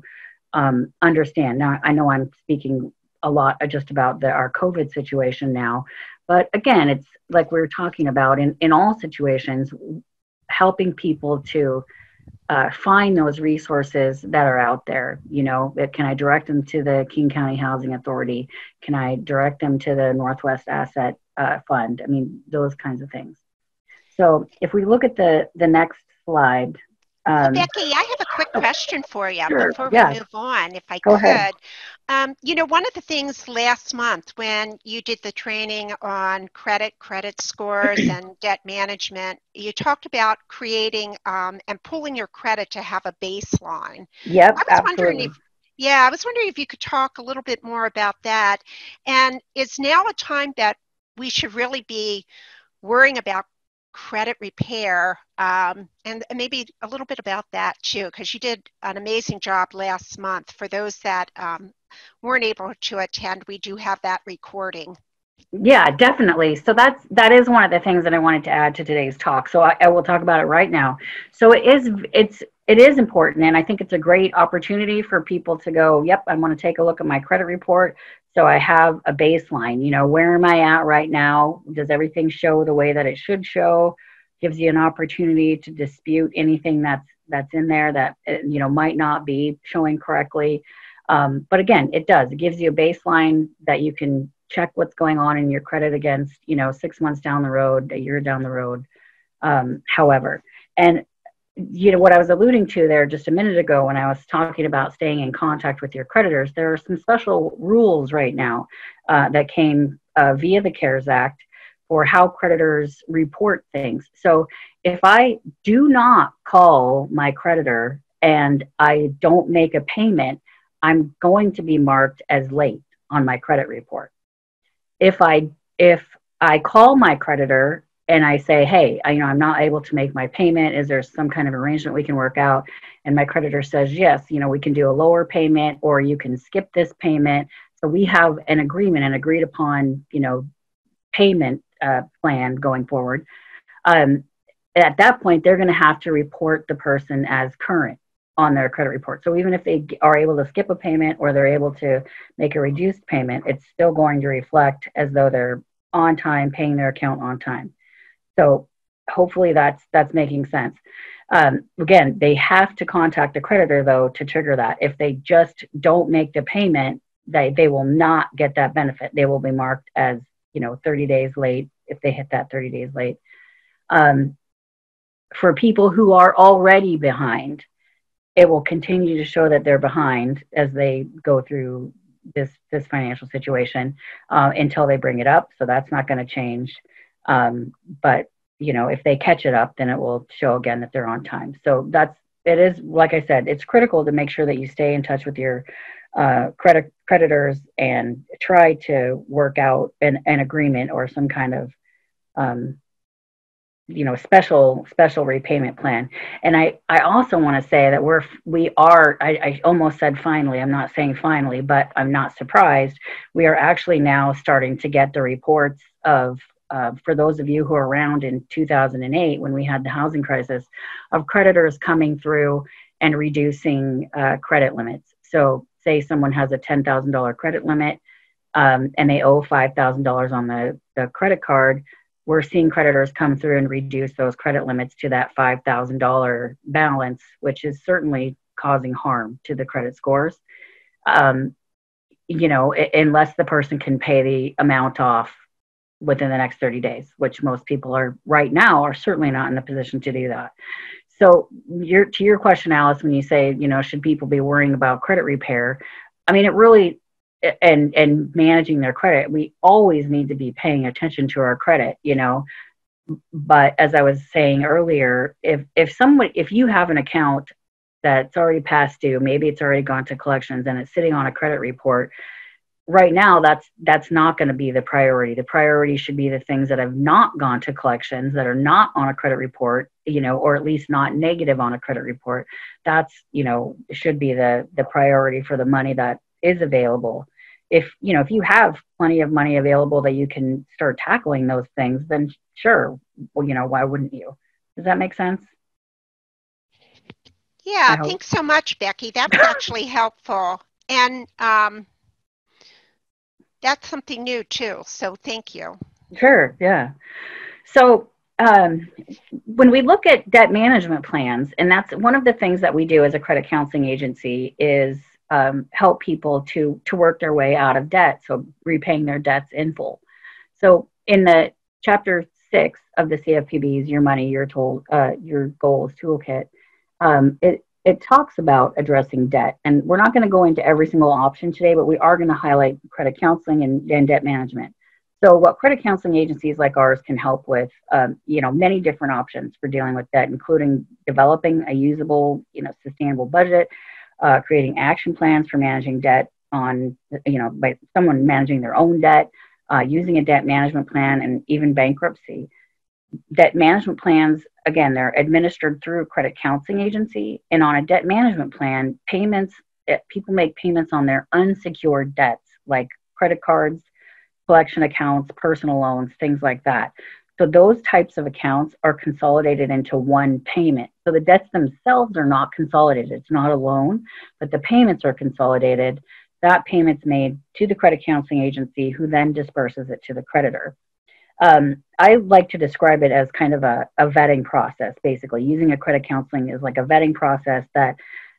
um, understand. Now, I know I'm speaking a lot just about the, our COVID situation now, but again, it's like we are talking about in, in all situations, helping people to uh, find those resources that are out there. You know, can I direct them to the King County Housing Authority? Can I direct them to the Northwest Access uh, Fund? I mean, those kinds of things. So if we look at the the next slide, um, Becky, I have a quick oh, question for you sure. before we move on, if I Go could. Ahead. Um, you know, one of the things last month when you did the training on credit, credit scores, and debt management, you talked about creating um, and pulling your credit to have a baseline. Yep, I was absolutely. wondering if yeah, I was wondering if you could talk a little bit more about that. And is now a time that we should really be worrying about credit repair um, and, maybe a little bit about that too because you did an amazing job last month. For those that um, weren't able to attend we do have that recording yeah definitely so that's that is one of the things that i wanted to add to today's talk so I, I will talk about it right now so it is it's it is important and i think it's a great opportunity for people to go yep i want to take a look at my credit report so I have a baseline, you know, where am I at right now? Does everything show the way that it should show? Gives you an opportunity to dispute anything that's that's in there that uh, you know might not be showing correctly. Um, but again, it does. It gives you a baseline that you can check what's going on in your credit against, you know, six months down the road, a year down the road. Um, however, and you know what I was alluding to there just a minute ago when I was talking about staying in contact with your creditors. There are some special rules right now uh, that came uh, via the CARES Act for how creditors report things. So if I do not call my creditor and I don't make a payment, I'm going to be marked as late on my credit report. If I if I call my creditor and I say, hey, I, you know, I'm not able to make my payment. Is there some kind of arrangement we can work out? And my creditor says, yes, you know, we can do a lower payment or you can skip this payment. So we have an agreement, an agreed upon, you know, payment uh, plan going forward. Um, at that point, they're going to have to report the person as current on their credit report. So even if they are able to skip a payment or they're able to make a reduced payment, it's still going to reflect as though they're on time, paying their account on time. So hopefully that's that's making sense. Um, again, they have to contact the creditor though to trigger that. If they just don't make the payment, they they will not get that benefit. They will be marked as you know 30 days late if they hit that 30 days late. Um, for people who are already behind, it will continue to show that they're behind as they go through this this financial situation uh, until they bring it up. So that's not going to change. Um, but you know, if they catch it up, then it will show again that they're on time. So that's it is like I said, it's critical to make sure that you stay in touch with your uh, credit creditors and try to work out an, an agreement or some kind of um, you know special special repayment plan. And i i also want to say that we're we are I, I almost said finally i'm not saying finally but i'm not surprised. We are actually now starting to get the reports of uh, for those of you who are around in 2008 when we had the housing crisis of creditors coming through and reducing uh, credit limits. So say someone has a $10000 credit limit um, and they owe $5000 on the, the credit card we're seeing creditors come through and reduce those credit limits to that $5,000 balance, which is certainly causing harm to the credit scores. Um, you know, unless the person can pay the amount off within the next 30 days, which most people are right now are certainly not in the position to do that. So, your, to your question, Alice, when you say, you know, should people be worrying about credit repair? I mean, it really and and managing their credit we always need to be paying attention to our credit you know? But as i was saying earlier if if someone if you have an account that's already past due maybe it's already gone to collections and it's sitting on a credit report right now that's that's not going to be the priority. The priority should be the things that have not gone to collections that are not on a credit report you know or at least not negative on a credit report. That's you know should be the the priority for the money that is available. If you know if you have plenty of money available that you can start tackling those things then sure well you know why wouldn't you? Does that make sense? Yeah thanks so much becky. That's actually helpful. And um, that's something new too so thank you. Sure yeah. So um, when we look at debt management plans and that's one of the things that we do as a credit counseling agency is um, help people to to work their way out of debt, so repaying their debts in full. So in the chapter six of the CFPB's Your Money, Your Tool, uh, Your Goals Toolkit, um, it it talks about addressing debt, and we're not going to go into every single option today, but we are going to highlight credit counseling and, and debt management. So, what credit counseling agencies like ours can help with, um, you know, many different options for dealing with debt, including developing a usable, you know, sustainable budget, uh, creating action plans for managing debt on, you know, by someone managing their own debt, uh, using a debt management plan, and even bankruptcy. Debt management plans, again, they're administered through a credit counseling agency. And on a debt management plan, payments, eh, people make payments on their unsecured debts like credit cards, collection accounts, personal loans, things like that. So those types of accounts are consolidated into one payment. So the debts themselves are not consolidated. It's not a loan, but the payments are consolidated. That payment's made to the credit counseling agency who then disperses it to the creditor. Um, I like to describe it as kind of a, a vetting process, basically. Using a credit counseling is like a vetting process that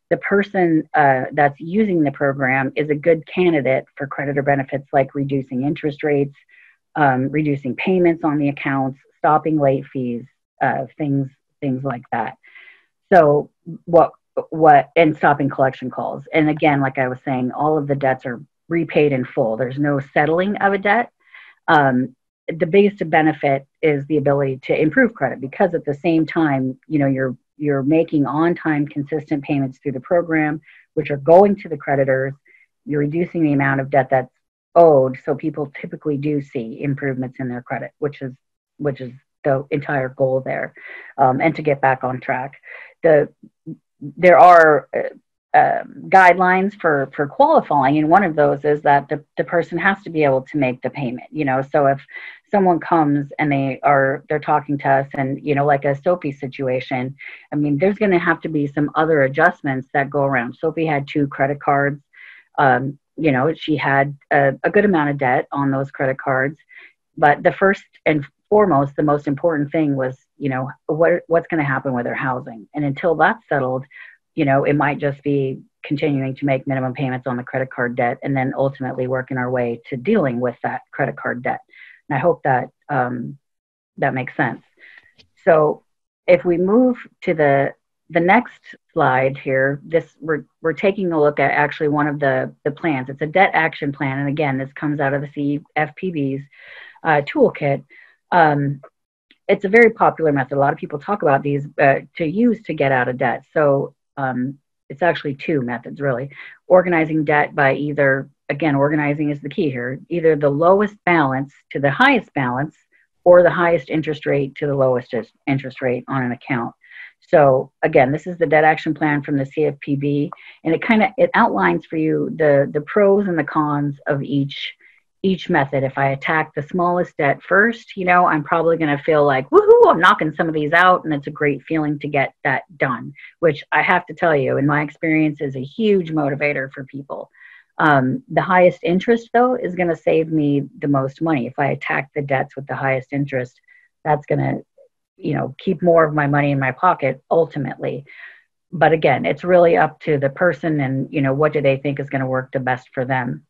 the person uh, that's using the program is a good candidate for creditor benefits like reducing interest rates, um, reducing payments on the accounts, stopping late fees, uh, things things like that. So what what and stopping collection calls. And again, like I was saying, all of the debts are repaid in full. There's no settling of a debt. Um, the biggest benefit is the ability to improve credit because at the same time, you know, you're you're making on-time consistent payments through the program, which are going to the creditors. You're reducing the amount of debt that's owed, so people typically do see improvements in their credit, which is which is the entire goal there, um, and to get back on track. The there are uh, um, guidelines for for qualifying, and one of those is that the, the person has to be able to make the payment. You know, so if someone comes and they are they're talking to us, and you know, like a Sophie situation, I mean, there's going to have to be some other adjustments that go around. Sophie had two credit cards. Um, you know, she had a, a good amount of debt on those credit cards, but the first and foremost, the most important thing was, you know, what what's going to happen with her housing. And until that's settled, you know, it might just be continuing to make minimum payments on the credit card debt and then ultimately working our way to dealing with that credit card debt. And I hope that um, that makes sense. So if we move to the the next slide here, this we're we're taking a look at actually one of the the plans. It's a debt action plan, and again, this comes out of the CFPB's uh, toolkit. Um, it's a very popular method. A lot of people talk about these uh, to use to get out of debt. So um, it's actually two methods really. Organizing debt by either, again, organizing is the key here, either the lowest balance to the highest balance or the highest interest rate to the lowest interest rate on an account. So again, this is the debt action plan from the CFPB, and it kind of it outlines for you the the pros and the cons of each each method. If I attack the smallest debt first, you know, I'm probably going to feel like, woohoo, I'm knocking some of these out. And it's a great feeling to get that done, which I have to tell you, in my experience, is a huge motivator for people. Um, the highest interest, though, is going to save me the most money. If I attack the debts with the highest interest, that's going to, you know, keep more of my money in my pocket ultimately. But again, it's really up to the person and, you know, what do they think is going to work the best for them.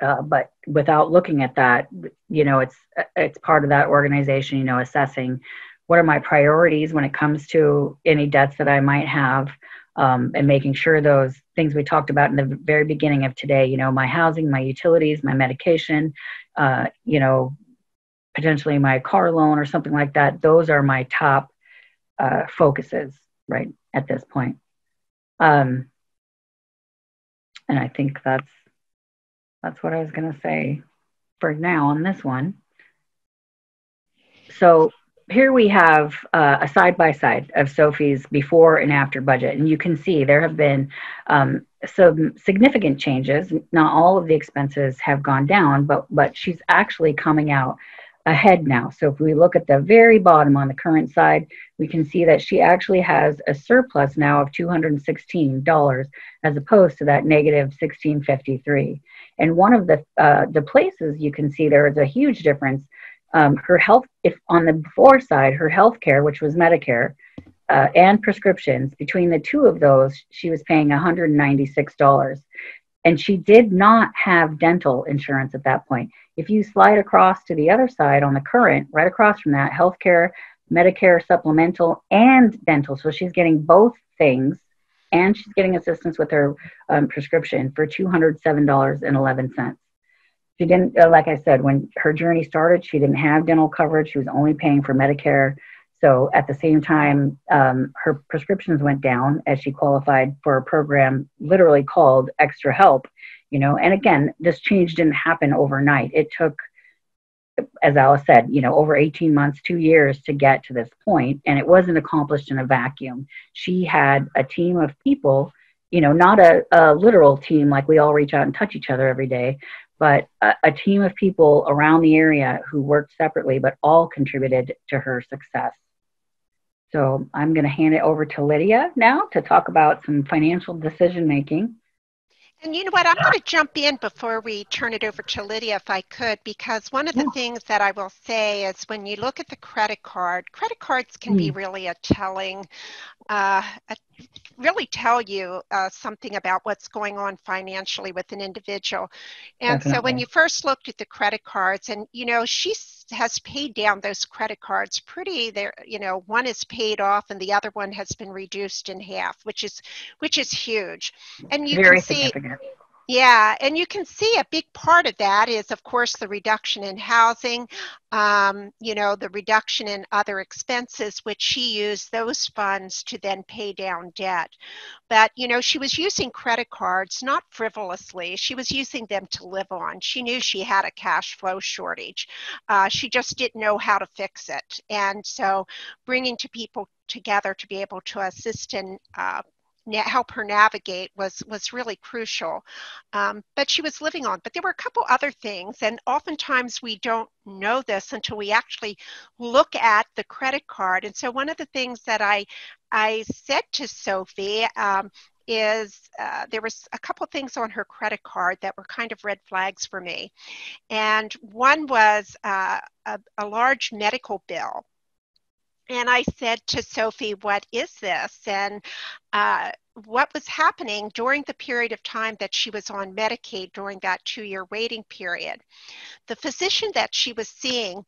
Uh, but without looking at that, you know, it's it's part of that organization. You know, assessing what are my priorities when it comes to any debts that I might have, um, and making sure those things we talked about in the very beginning of today. You know, my housing, my utilities, my medication. Uh, you know, potentially my car loan or something like that. Those are my top uh, focuses right at this point. Um, and I think that's that's what I was going to say for now on this one. So here we have uh, a side by side of Sophie's before and after budget, and you can see there have been um, some significant changes. Not all of the expenses have gone down, but but she's actually coming out ahead now. So if we look at the very bottom on the current side, we can see that she actually has a surplus now of $216 as opposed to that negative 1653. And one of the uh, the places you can see there is a huge difference. Um, her health, if on the before side, her health care, which was Medicare, uh, and prescriptions, between the two of those, she was paying $196. And she did not have dental insurance at that point. If you slide across to the other side on the current, right across from that, healthcare, Medicare supplemental, and dental. So she's getting both things and she's getting assistance with her um, prescription for $207.11. She didn't, uh, like I said, when her journey started, she didn't have dental coverage. She was only paying for Medicare. So at the same time, um, her prescriptions went down as she qualified for a program literally called Extra Help. You know, and again, this change didn't happen overnight. It took as Alice said, you know, over 18 months, two years to get to this point, and it wasn't accomplished in a vacuum. She had a team of people, you know, not a, a literal team like we all reach out and touch each other every day, but a, a team of people around the area who worked separately but all contributed to her success. So I'm going to hand it over to Lydia now to talk about some financial decision making. And you know what? I'm going to jump in before we turn it over to Lydia, if I could, because one of the yeah. things that I will say is when you look at the credit card, credit cards can mm. be really a telling, uh, really tell you uh, something about what's going on financially with an individual. And Definitely. so when you first looked at the credit cards, and you know, she has paid down those credit cards pretty. There, you know, one is paid off, and the other one has been reduced in half, which is which is huge. And you Very can see. Yeah, and you can see a big part of that is, of course, the reduction in housing, um, you know, the reduction in other expenses, which she used those funds to then pay down debt. But, you know, she was using credit cards not frivolously, she was using them to live on. She knew she had a cash flow shortage. Uh, she just didn't know how to fix it. And so bringing to people together to be able to assist in uh, help her navigate was was really crucial. Um, but she was living on. But there were a couple other things, and oftentimes we don't know this until we actually look at the credit card. And so one of the things that I I said to Sophie. Um, is uh, there was a couple things on her credit card that were kind of red flags for me. And one was uh, a, a large medical bill and I said to Sophie, What is this? And uh, what was happening during the period of time that she was on Medicaid during that two year waiting period. The physician that she was seeing,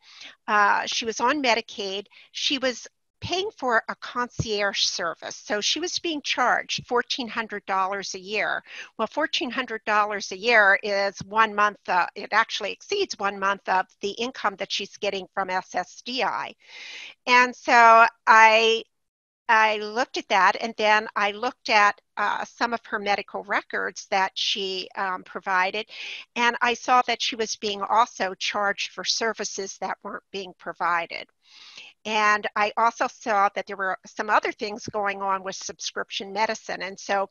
uh, she was on Medicaid, she was paying for a concierge service. So she was being charged $1,400 a year. Well, $1,400 a year is one month, uh, it actually exceeds one month of the income that she's getting from SSDI. And so I I looked at that and then I looked at uh, some of her medical records that she um, provided, and I saw that she was being also charged for services that weren't being provided. And I also saw that there were some other things going on with subscription medicine. And so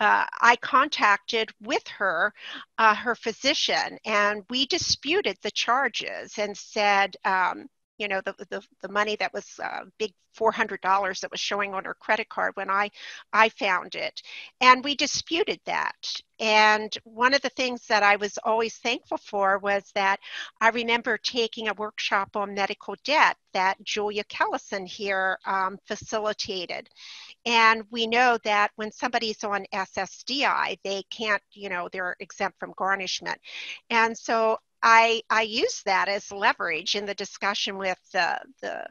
uh, I contacted with her, uh, her physician, and we disputed the charges and said, um, you know, the, the, the money that was uh, big $400 that was showing on her credit card when I, I found it. And we disputed that. And one of the things that I was always thankful for was that I remember taking a workshop on medical debt that Julia Kellison here um, facilitated. And we know that when somebody's on SSDI, they can't, you know, they're exempt from garnishment. And so I, I used that as leverage in the discussion with the, the,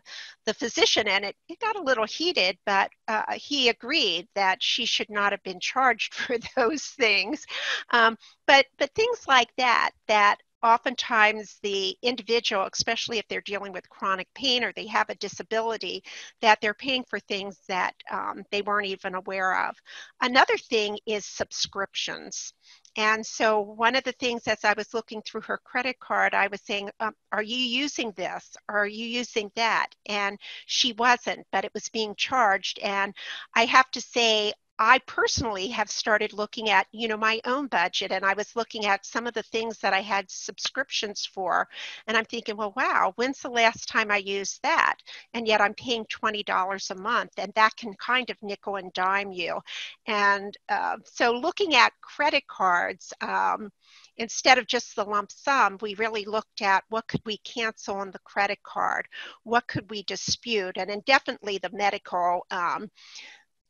the physician, and it, it got a little heated, but uh, he agreed that she should not have been charged for those things. Um, but, but things like that, that oftentimes the individual, especially if they're dealing with chronic pain or they have a disability, that they're paying for things that um, they weren't even aware of. Another thing is subscriptions. And so, one of the things as I was looking through her credit card, I was saying, um, Are you using this? Are you using that? And she wasn't, but it was being charged. And I have to say, I personally have started looking at, you know, my own budget and I was looking at some of the things that I had subscriptions for and I'm thinking, well, wow, when's the last time I used that? And yet I'm paying $20 a month and that can kind of nickel and dime you. And uh, so looking at credit cards, um, instead of just the lump sum, we really looked at what could we cancel on the credit card, what could we dispute, and indefinitely the medical. Um,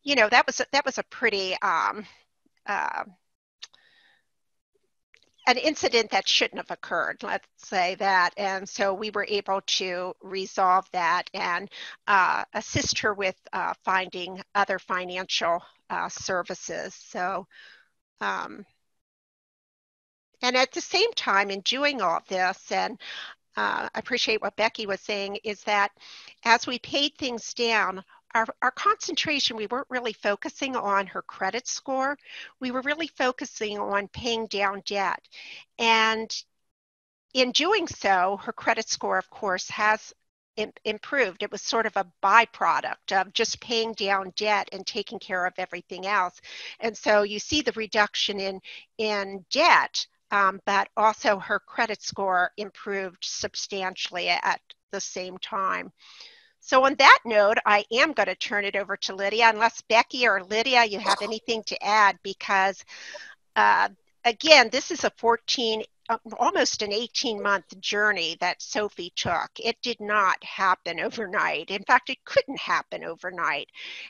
you know that was a, that was a pretty um, uh, an incident that shouldn't have occurred, let's say that. And so we were able to resolve that and uh, assist her with uh, finding other financial uh, services. So, um, and at the same time, in doing all this, and uh, I appreciate what Becky was saying, is that as we paid things down, our, our concentration, we weren't really focusing on her credit score. We were really focusing on paying down debt. And in doing so, her credit score, of course, has improved. It was sort of a byproduct of just paying down debt and taking care of everything else. And so you see the reduction in, in debt, um, but also her credit score improved substantially at the same time. So on that note, I am going to turn it over to Lydia, unless Becky or Lydia, you have anything to add, because uh, again, this is a 14, uh, almost an 18 month journey that Sophie took. It did not happen overnight. In fact, it couldn't happen overnight.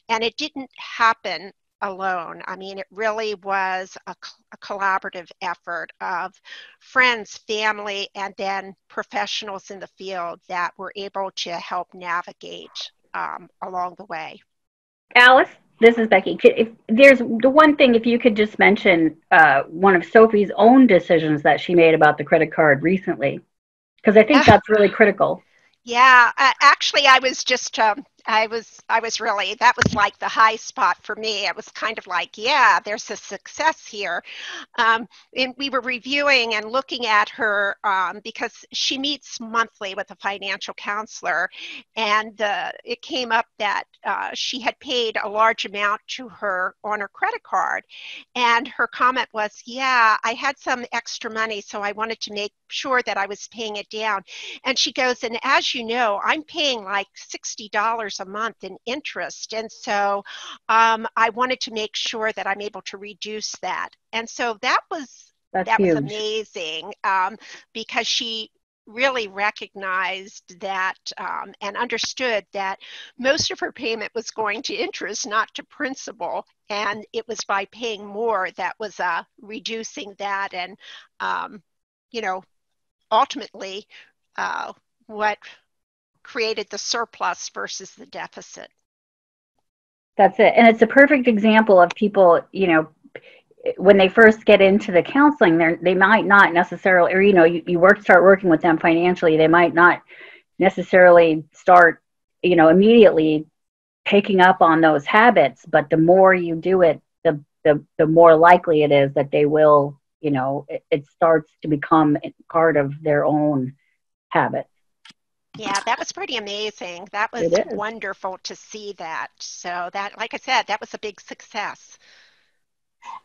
And it didn't happen alone. I mean, it really was a, a, collaborative effort of friends, family, and then professionals in the field that were able to help navigate um, along the way. Alice, this is Becky. If there's the one thing, if you could just mention uh, one of Sophie's own decisions that she made about the credit card recently, because I think that's really critical. Yeah, uh, actually, I was just um, I was I was really that was like the high spot for me. It was kind of like, yeah, there's a success here. Um, and we were reviewing and looking at her um, because she meets monthly with a financial counselor, and it came up that uh, she had paid a large amount to her on her credit card, and her comment was, yeah, I had some extra money, so I wanted to make sure that I was paying it down. And she goes, and as you know, I'm paying like sixty dollars dollars a month in interest. And so um, I wanted to make sure that I'm able to reduce that. And so that was That's that huge. was amazing um, because she really recognized that um, and understood that most of her payment was going to interest, not to principal. And it was by paying more that was uh, reducing that. And, um, you know, ultimately, uh, what created the surplus versus the deficit. That's it. And it's a perfect example of people, you know, when they first get into the counseling, they they might not necessarily, or you know, you, you work start working with them financially, they might not necessarily start, you know, immediately picking up on those habits. But the more you do it, the the the more likely it is that they will, you know, it, it starts to become part of their own habit. Yeah, that was pretty amazing. That was wonderful to see that. So that, like I said, that was a big success.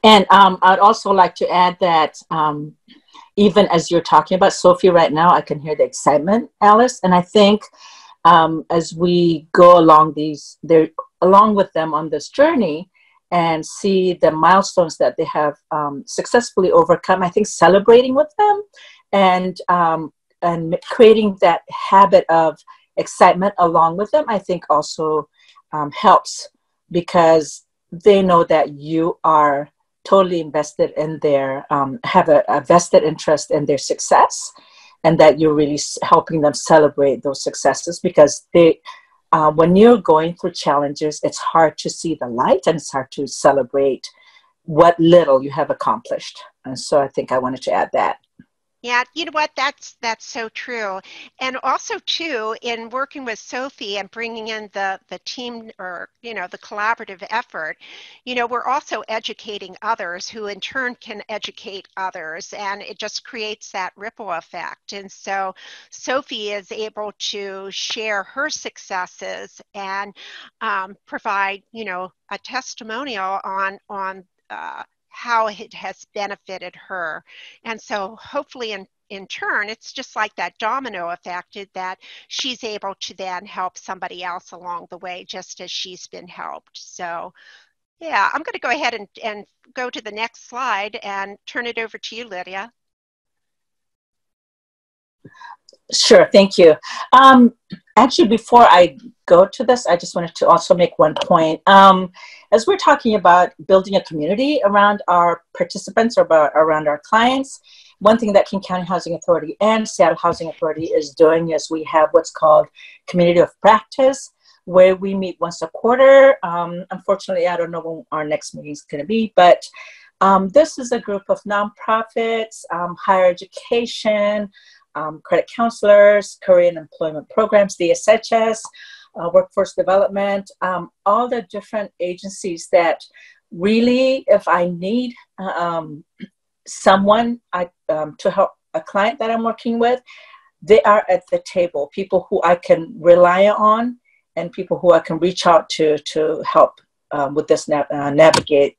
And um, I'd also like to add that um, even as you're talking about Sophie right now, I can hear the excitement, Alice. And I think um, as we go along these, they're along with them on this journey and see the milestones that they have um, successfully overcome, I think celebrating with them and um, and creating that habit of excitement along with them, I think also um, helps because they know that you are totally invested in their, um, have a, a, vested interest in their success, and that you're really helping them celebrate those successes because they, uh, when you're going through challenges, it's hard to see the light and it's hard to celebrate what little you have accomplished. And so I think I wanted to add that. Yeah, you know what? That's that's so true. And also too, in working with Sophie and bringing in the the team or you know the collaborative effort, you know, we're also educating others who in turn can educate others, and it just creates that ripple effect. And so Sophie is able to share her successes and um, provide you know a testimonial on on uh, how it has benefited her. And so hopefully in in turn, it's just like that domino effect that she's able to then help somebody else along the way, just as she's been helped. So, yeah, I'm going to go ahead and, and go to the next slide and turn it over to you, Lydia. Sure, thank you. Um, actually, before I go to this, I just wanted to also make one point. Um, as we're talking about building a community around our participants or about, around our clients, one thing that King County Housing Authority and Seattle Housing Authority is doing is we have what's called Community of Practice, where we meet once a quarter. Um, unfortunately, I don't know when our next meeting is going to be, but um, this is a group of nonprofits, um, higher education, um, credit counselors, career and employment programs, DSHS, uh, workforce development, um, all the different agencies that really, if I need um, someone I, um, to help a client that I'm working with, they are at the table, people who I can rely on and people who I can reach out to to help um, with this na- uh, navigate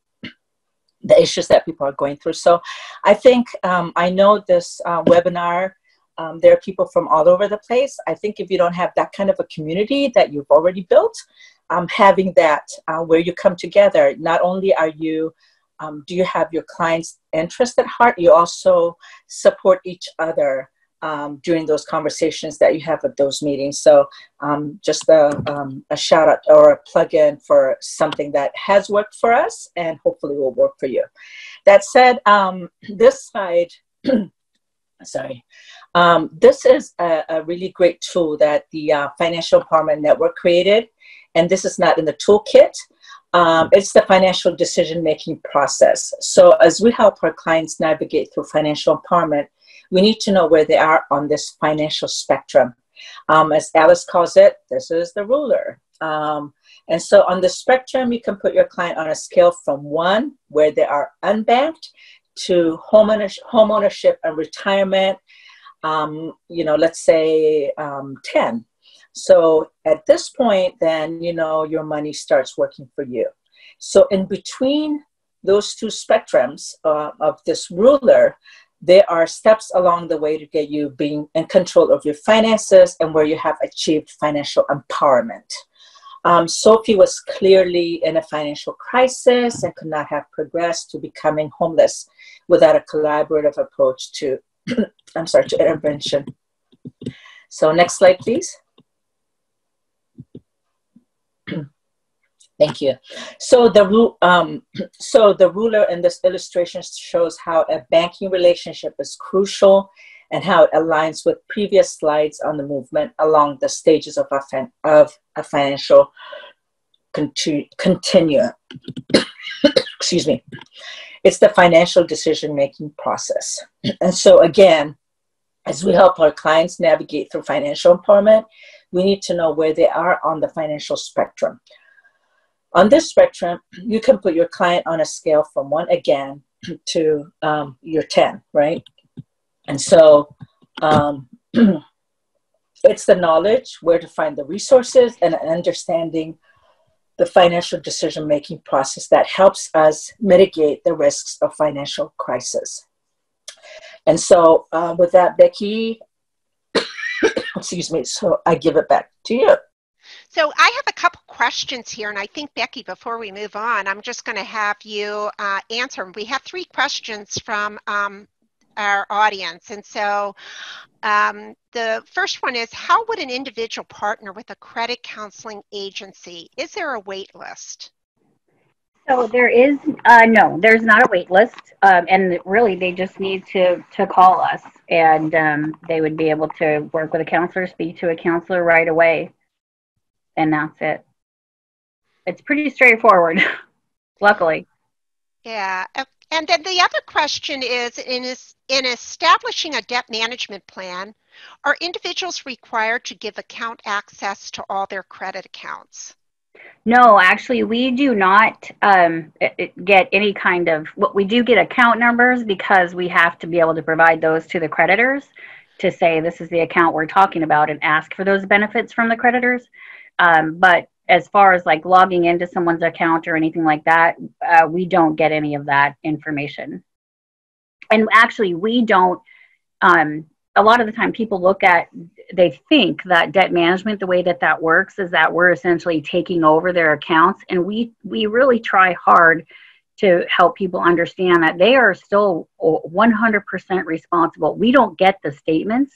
the issues that people are going through. So I think um, I know this uh, webinar um, there are people from all over the place. I think if you don't have that kind of a community that you've already built, um, having that uh, where you come together, not only are you, um, do you have your client's interest at heart, you also support each other um, during those conversations that you have at those meetings. So um, just a, um, a, shout out or a plug in for something that has worked for us and hopefully will work for you. That said, this slide, sorry, um, this is a, a, really great tool that the uh, Financial Empowerment Network created. And this is not in the toolkit. Um, it's the financial decision making process. So, as we help our clients navigate through financial empowerment, we need to know where they are on this financial spectrum. Um, as Alice calls it, this is the ruler. Um, and so on the spectrum, you can put your client on a scale from one, where they are unbanked, to home ownership and retirement, um, you know, let's say um, 10. So at this point, then, you know, your money starts working for you. So in between those two spectrums uh, of this ruler, there are steps along the way to get you being in control of your finances and where you have achieved financial empowerment. Um, Sophie was clearly in a financial crisis and could not have progressed to becoming homeless without a collaborative approach to, I'm sorry, to intervention. So next slide, please. Thank you. So the um, so the ruler in this illustration shows how a banking relationship is crucial and how it aligns with previous slides on the movement along the stages of a, of a financial continu- continuum. Excuse me. It's the financial decision making process. And so, again, as we help our clients navigate through financial empowerment, we need to know where they are on the financial spectrum. On this spectrum, you can put your client on a scale from one again to um, your 10, right? And so um, it's the knowledge where to find the resources and understanding the financial decision making process that helps us mitigate the risks of financial crisis. And so, uh, with that, Becky, excuse me, so I give it back to you. So I have a couple questions here, and I think Becky, before we move on, I'm just going to have you uh, answer. We have three questions from um, our audience, and so um, the first one is: How would an individual partner with a credit counseling agency? Is there a wait list? So there is uh, no, there's not a wait list, um, and really they just need to to call us, and um, they would be able to work with a counselor, speak to a counselor right away and that's it. It's pretty straightforward, luckily. Yeah. And then the other question is in, in establishing a debt management plan, are individuals required to give account access to all their credit accounts? No, actually, we do not um, get any kind of. What we do get account numbers because we have to be able to provide those to the creditors to say this is the account we're talking about and ask for those benefits from the creditors. Um, but as far as like logging into someone's account or anything like that, uh, we don't get any of that information. And actually, we don't. Um, a lot of the time, people look at, they think that debt management, the way that that works, is that we're essentially taking over their accounts, and we we really try hard to help people understand that they are still 100% responsible. We don't get the statements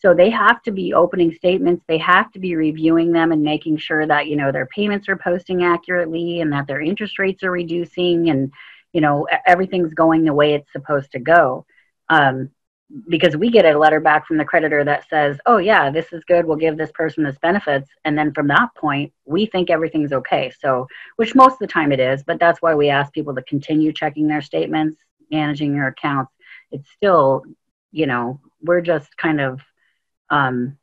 so they have to be opening statements. They have to be reviewing them and making sure that, you know, their payments are posting accurately and that their interest rates are reducing and, you know, everything's going the way it's supposed to go. Um, because we get a letter back from the creditor that says, oh, yeah, this is good. We'll give this person this benefits. And then from that point, we think everything's okay. So, which most of the time it is, but that's why we ask people to continue checking their statements, managing your accounts. It's still, you know, we're just kind of um,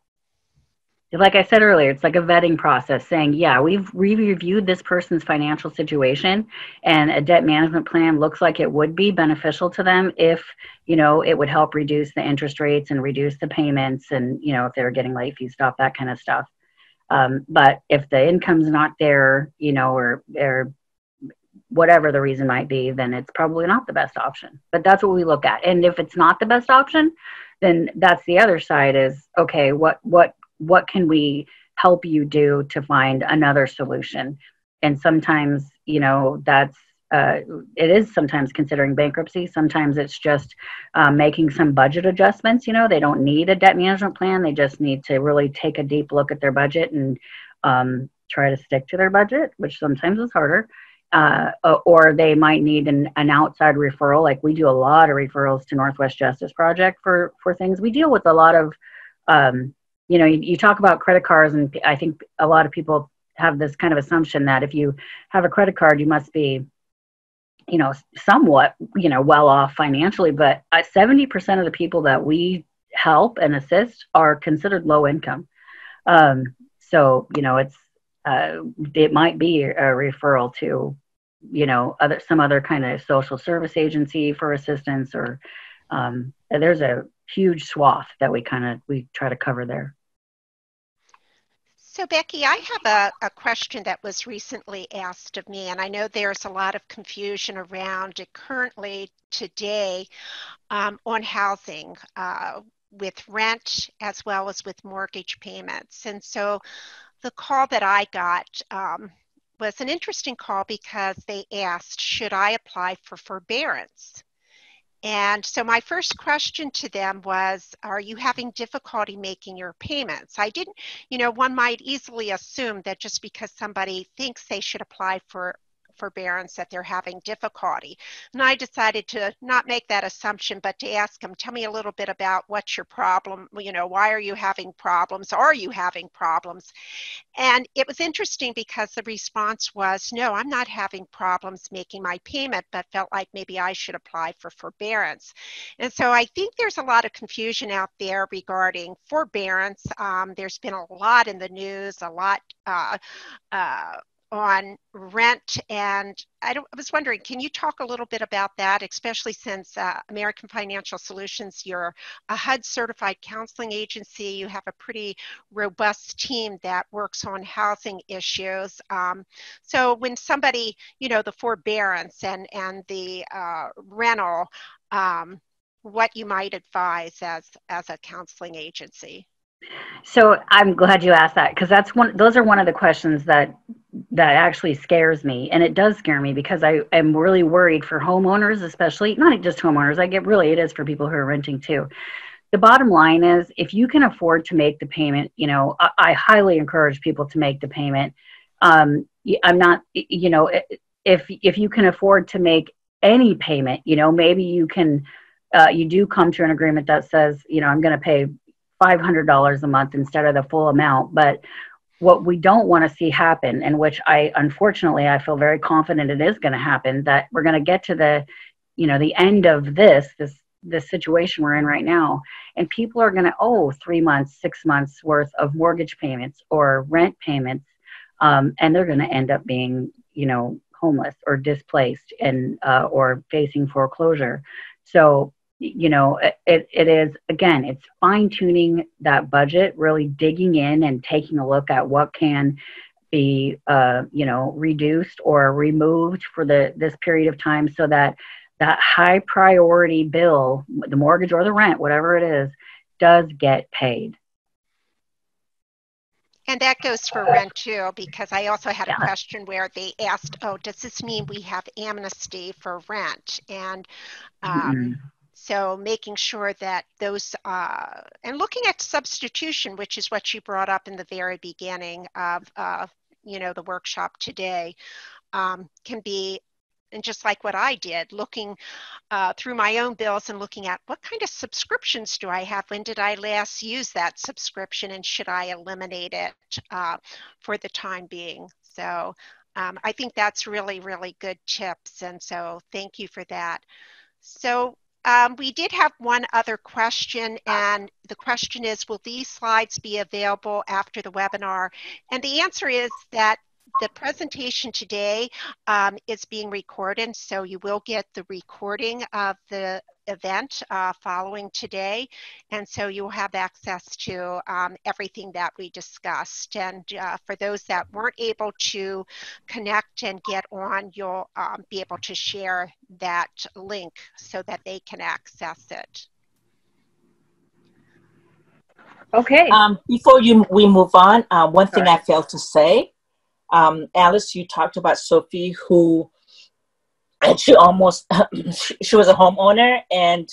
like I said earlier, it's like a vetting process saying, yeah, we've reviewed this person's financial situation and a debt management plan looks like it would be beneficial to them if, you know, it would help reduce the interest rates and reduce the payments and, you know, if they're getting late fees, stuff, that kind of stuff. Um, but if the income's not there, you know, or, or whatever the reason might be, then it's probably not the best option. But that's what we look at. And if it's not the best option, then that's the other side is okay what what what can we help you do to find another solution and sometimes you know that's uh, it is sometimes considering bankruptcy. Sometimes it's just uh, making some budget adjustments. You know, they don't need a debt management plan. They just need to really take a deep look at their budget and um, try to stick to their budget, which sometimes is harder. Uh, or they might need an, an outside referral. Like we do a lot of referrals to Northwest Justice Project for for things. We deal with a lot of, um, you know, you, you talk about credit cards, and I think a lot of people have this kind of assumption that if you have a credit card, you must be you know, somewhat, you know, well off financially, but 70% of the people that we help and assist are considered low income. Um, so, you know, it's, uh, it might be a referral to, you know, other, some other kind of social service agency for assistance or, um, there's a huge swath that we kind of, we try to cover there. So, Becky, I have a, a, question that was recently asked of me, and I know there's a lot of confusion around it currently today um, on housing uh, with rent as well as with mortgage payments. And so the call that I got um, was an interesting call because they asked, should I apply for forbearance? And so my first question to them was, are you having difficulty making your payments? I didn't, you know, one might easily assume that just because somebody thinks they should apply for forbearance that they're having difficulty. And I decided to not make that assumption, but to ask them, tell me a little bit about what's your problem, you know, why are you having problems? Are you having problems? And it was interesting because the response was, no, I'm not having problems making my payment, but felt like maybe I should apply for forbearance. And so I think there's a lot of confusion out there regarding forbearance. Um, there's been a lot in the news, a lot uh, uh, on rent and I, I, was wondering can you talk a little bit about that especially since uh, american financial solutions you're a hud certified counseling agency. You have a pretty robust team that works on housing issues. Um, so when somebody you know the forbearance and and the uh, rental um, what you might advise as as a counseling agency so I'm glad you asked that because that's one. Those are one of the questions that that actually scares me, and it does scare me because I am really worried for homeowners, especially not just homeowners. I get really it is for people who are renting too. The bottom line is, if you can afford to make the payment, you know, I, I highly encourage people to make the payment. Um, I'm not, you know, if if you can afford to make any payment, you know, maybe you can. Uh, you do come to an agreement that says, you know, I'm going to pay $500 a month instead of the full amount. But what we don't want to see happen, and which I unfortunately I feel very confident it is going to happen, that we're going to get to the, you know, the end of this this this situation we're in right now, and people are going to owe three months, six months worth of mortgage payments or rent payments, um, and they're going to end up being, you know, homeless or displaced and uh, or facing foreclosure. So you know it, it is again it's fine tuning that budget really digging in and taking a look at what can be uh, you know reduced or removed for the this period of time so that that high priority bill the mortgage or the rent whatever it is does get paid and that goes for rent too, because I also had a question where they asked, "Oh, does this mean we have amnesty for rent?" And um, mm-hmm. So making sure that those, uh, and looking at substitution, which is what you brought up in the very beginning of, uh, you know, the workshop today, um, can be, and just like what I did, looking uh, through my own bills and looking at what kind of subscriptions do I have? When did I last use that subscription and should I eliminate it uh, for the time being? So um, I think that's really, really good tips. And so thank you for that. So um, we did have one other question, and the question is, will these slides be available after the webinar? And the answer is that the presentation today um, is being recorded, so you will get the recording of the event uh, following today. And so you'll have access to um, everything that we discussed. And uh, for those that weren't able to connect and get on, you'll um, be able to share that link so that they can access it. Okay. Um, before you we move on, uh, one thing I failed to say, um, Alice, you talked about Sophie who and she almost she was a homeowner and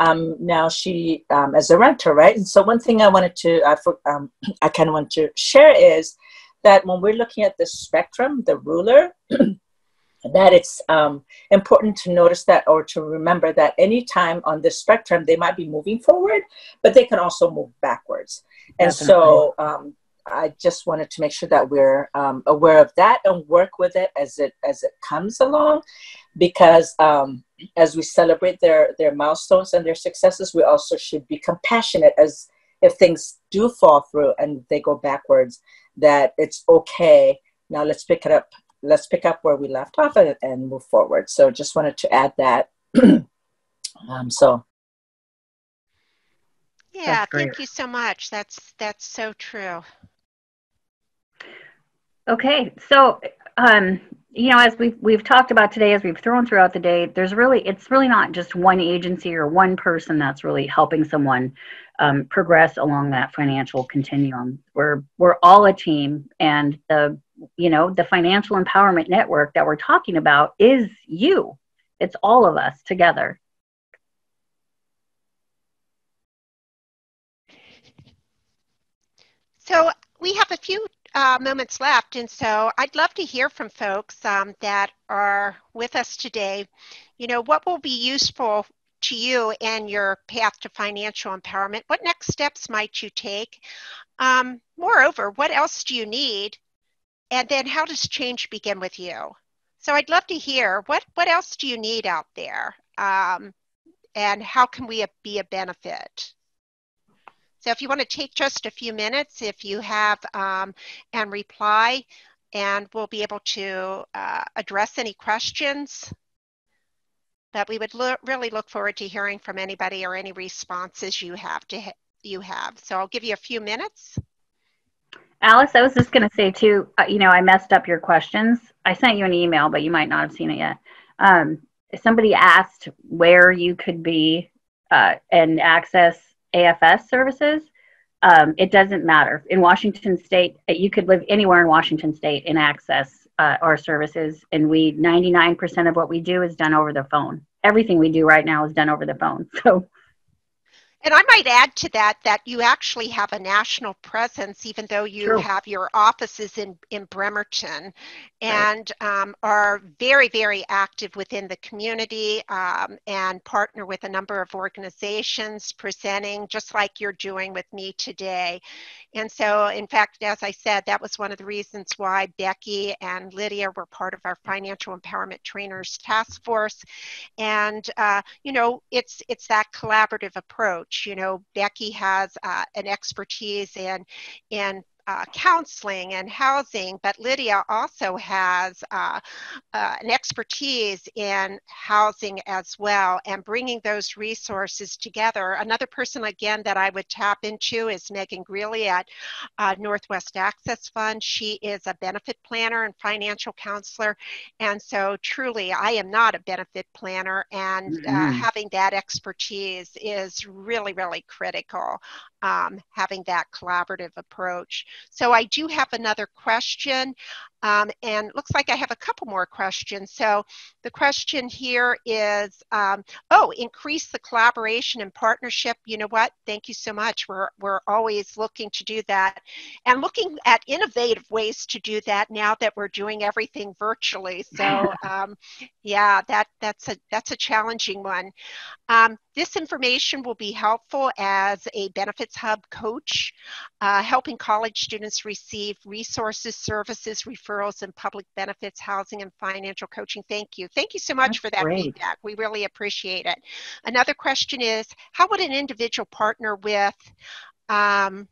um, now she um, as a renter, right? And so one thing I wanted to I, um, I kind of want to share is that when we're looking at the spectrum, the ruler, that it's um, important to notice that or to remember that anytime on this spectrum they might be moving forward, but they can also move backwards. And Definitely. so um, I just wanted to make sure that we're um, aware of that and work with it as it as it comes along, because um, as we celebrate their their milestones and their successes, we also should be compassionate as if things do fall through and they go backwards, that it's okay. Now let's pick it up. Let's pick up where we left off and, and move forward. So just wanted to add that. um, so yeah, thank you so much. That's that's so true. Okay, so um, you know, as we've we've talked about today, as we've thrown throughout the day, there's really it's really not just one agency or one person that's really helping someone um, progress along that financial continuum. We're we're all a team, and the you know the financial empowerment network that we're talking about is you. It's all of us together. So we have a few uh, moments left, and so I'd love to hear from folks um, that are with us today. You know, what will be useful to you in your path to financial empowerment? What next steps might you take? Um, moreover, what else do you need? And then how does change begin with you? So I'd love to hear what, what else do you need out there? Um, and how can we be a benefit? So if you want to take just a few minutes, if you have, um, and reply, and we'll be able to uh, address any questions. But we would lo really look forward to hearing from anybody or any responses you have to you have. So I'll give you a few minutes. Alice, I was just going to say too, uh, you know, I messed up your questions. I sent you an email, but you might not have seen it yet. Um, somebody asked where you could be uh, and access AFS services, um, it doesn't matter. In Washington State, you could live anywhere in Washington State and access uh, our services. And we, 99% of what we do is done over the phone. Everything we do right now is done over the phone. So and I might add to that that you actually have a national presence, even though you True. have your offices in, in Bremerton and right. um, are very, very active within the community um, and partner with a number of organizations presenting, just like you're doing with me today. And so, in fact, as I said, that was one of the reasons why Becky and Lydia were part of our financial empowerment trainers task force. And uh, you know, it's it's that collaborative approach. You know, Becky has uh, an expertise in in uh, counseling and housing, but Lydia also has uh, uh, an expertise in housing as well and bringing those resources together. Another person, again, that I would tap into is Megan Greeley at uh, Northwest Access Fund. She is a benefit planner and financial counselor. And so, truly, I am not a benefit planner, and mm-hmm. having that expertise is really, really critical um, having that collaborative approach. So I do have another question. Um, and looks like I have a couple more questions. So the question here is, um, oh, increase the collaboration and partnership. You know what? Thank you so much. We're, we're always looking to do that and looking at innovative ways to do that now that we're doing everything virtually. So um, yeah, that, that's, a, that's a challenging one. Um, this information will be helpful as a Benefits Hub coach, uh, helping college students receive resources, services, referrals, referrals and public benefits, housing, and financial coaching. Thank you. Thank you so much That's for that great. feedback. We really appreciate it. Another question is How would an individual partner with um,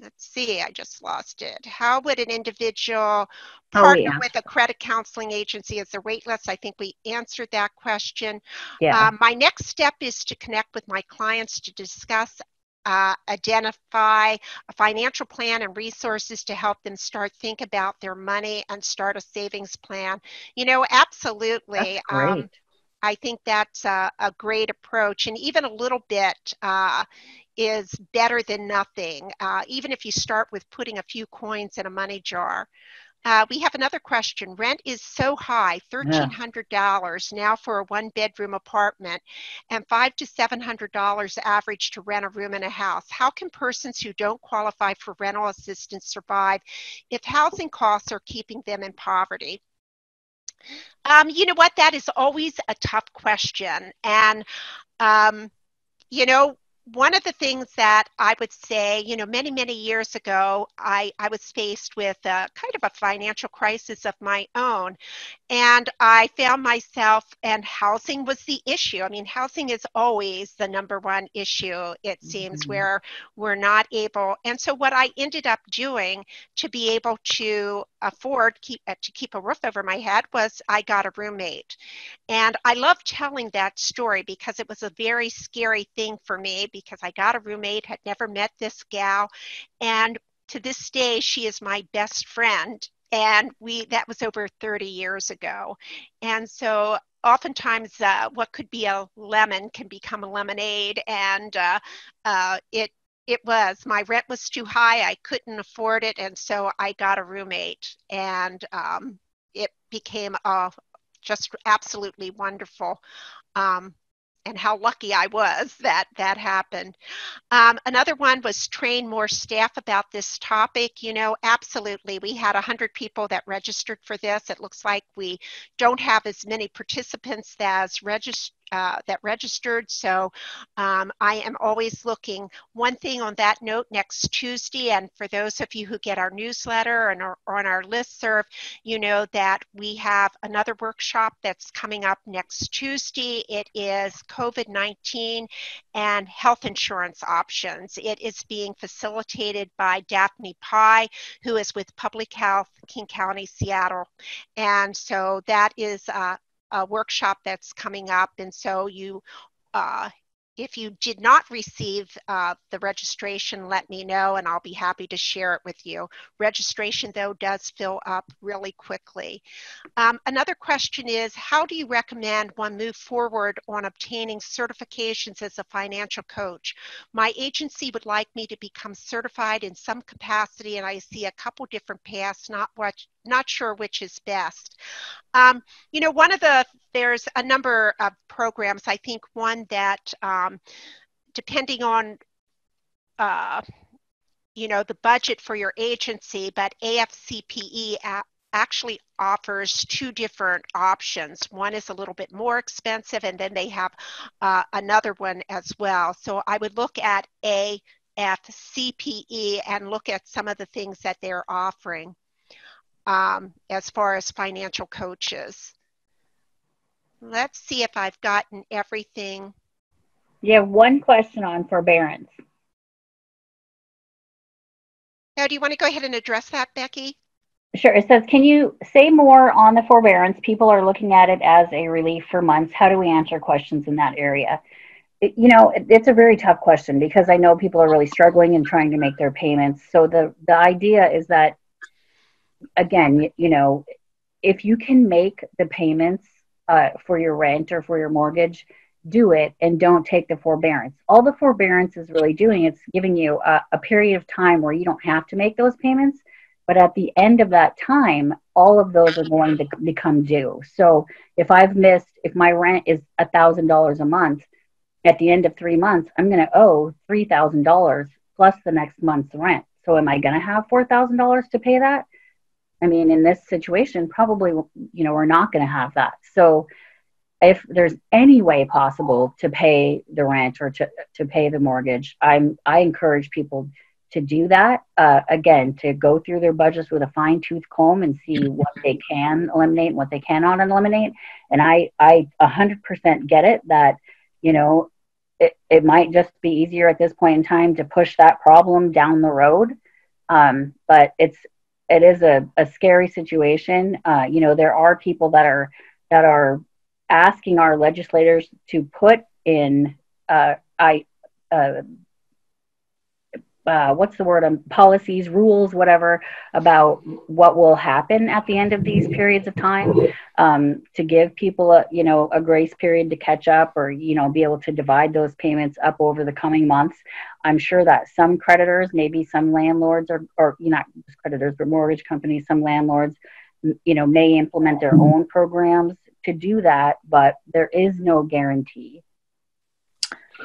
let's see, I just lost it. How would an individual partner oh, yeah. with a credit counseling agency as a wait list? I think we answered that question. Yeah. Um, my next step is to connect with my clients to discuss uh, identify a financial plan and resources to help them start think about their money and start a savings plan. You know absolutely um, i think that's a, a, great approach. And even a little bit uh, is better than nothing uh, even if you start with putting a few coins in a money jar Uh, we have another question. Rent is so high, $1,300 yeah. now for a one bedroom apartment, and five to $700 average to rent a room in a house. How can persons who don't qualify for rental assistance survive if housing costs are keeping them in poverty? Um, you know what? That is always a tough question. And, um, you know, one of the things that I would say, you know, many, many years ago, I, I was faced with a, kind of a financial crisis of my own. And I found myself, and housing was the issue. I mean, housing is always the number one issue, it seems, mm-hmm. where we're not able. And so, what I ended up doing to be able to afford keep, uh, to keep a roof over my head was I got a roommate. And I love telling that story because it was a very scary thing for me because I got a roommate, had never met this gal, and to this day she is my best friend and we that was over 30 years ago and so oftentimes uh, what could be a lemon can become a lemonade and uh, uh, it it was my rent was too high i couldn't afford it and so i got a roommate and um, it became just absolutely wonderful um, and how lucky I was that that happened. Um, another one was train more staff about this topic. You know, absolutely. We had 100 people that registered for this. It looks like we don't have as many participants as registered uh, that registered. So um, I am always looking. One thing on that note, next Tuesday, and for those of you who get our newsletter and are on our list serve, you know that we have another workshop that's coming up next Tuesday. It is COVID 19 and health insurance options. It is being facilitated by Daphne Pye, who is with Public Health King County, Seattle. And so that is uh, a workshop that's coming up. And so you, uh, if you did not receive uh, the registration, let me know and I'll be happy to share it with you. Registration, though, does fill up really quickly. Um, another question is How do you recommend one move forward on obtaining certifications as a financial coach? My agency would like me to become certified in some capacity, and I see a couple different paths, not what not sure which is best. Um, you know, one of the, there's a number of programs. I think one that, um, depending on, uh, you know, the budget for your agency, but AFCPE actually offers two different options. One is a little bit more expensive, and then they have uh, another one as well. So I would look at AFCPE and look at some of the things that they're offering um, as far as financial coaches. Let's see if I've gotten everything. You have one question on forbearance. Now, do you want to go ahead and address that, Becky? Sure. It says, can you say more on the forbearance? People are looking at it as a relief for months. How do we answer questions in that area? It, you know, it, it's a very tough question because I know people are really struggling and trying to make their payments. So the the idea is that again, you, know, if you can make the payments uh, for your rent or for your mortgage, do it and don't take the forbearance. All the forbearance is really doing, it's giving you a, a, period of time where you don't have to make those payments. But at the end of that time, all of those are going to become due. So if I've missed, if my rent is a $1,000 a month, at the end of three months, I'm going to owe $3,000 plus the next month's rent. So am I going to have $4,000 to pay that? I mean, in this situation, probably, you know, we're not going to have that. So if there's any way possible to pay the rent or to, to pay the mortgage, I'm, I encourage people to do that. Uh, again, to go through their budgets with a fine tooth comb and see what they can eliminate and what they cannot eliminate. And I, I 100% get it that, you know, it, it might just be easier at this point in time to push that problem down the road. Um, but it's it is a, a scary situation. Uh, you know, there are people that are that are asking our legislators to put in uh, I uh, uh, what's the word, um, policies, rules, whatever, about what will happen at the end of these periods of time um, to give people a, you know, a grace period to catch up or, you know, be able to divide those payments up over the coming months. I'm sure that some creditors, maybe some landlords or, or you know, not creditors, but mortgage companies, some landlords, you know, may implement their own programs to do that, but there is no guarantee.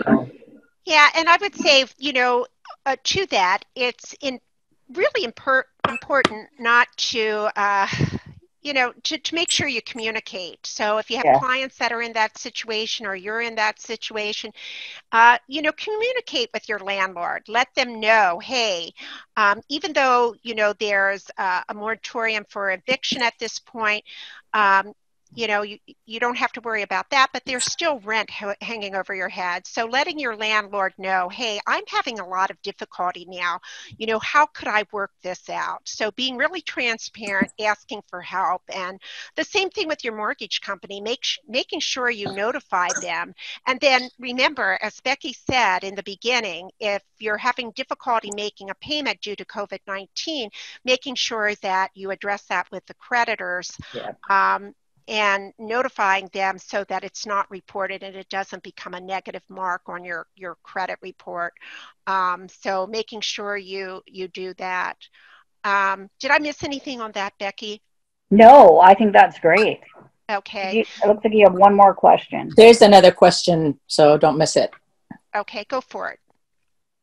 So. Yeah, and I would say, you know, uh, to that, it's in really impor- important not to, uh, you know, to, to make sure you communicate. So if you have yeah. clients that are in that situation or you're in that situation, uh, you know, communicate with your landlord. Let them know, hey, um, even though, you know, there's uh, a moratorium for eviction at this point, um, you know you, you don't have to worry about that but there's still rent ha- hanging over your head. So letting your landlord know hey i'm having a lot of difficulty now. You know how could i work this out? So being really transparent asking for help and the same thing with your mortgage company make sh- making sure you notify them. And then remember as becky said in the beginning if you're having difficulty making a payment due to covid-19 making sure that you address that with the creditors. Yeah. um, and notifying them so that it's not reported and it doesn't become a negative mark on your, your credit report. Um, so making sure you, you do that. Um, did I miss anything on that, Becky? No, I think that's great. Okay. You, it looks like you have one more question. There's another question, so don't miss it. Okay, go for it.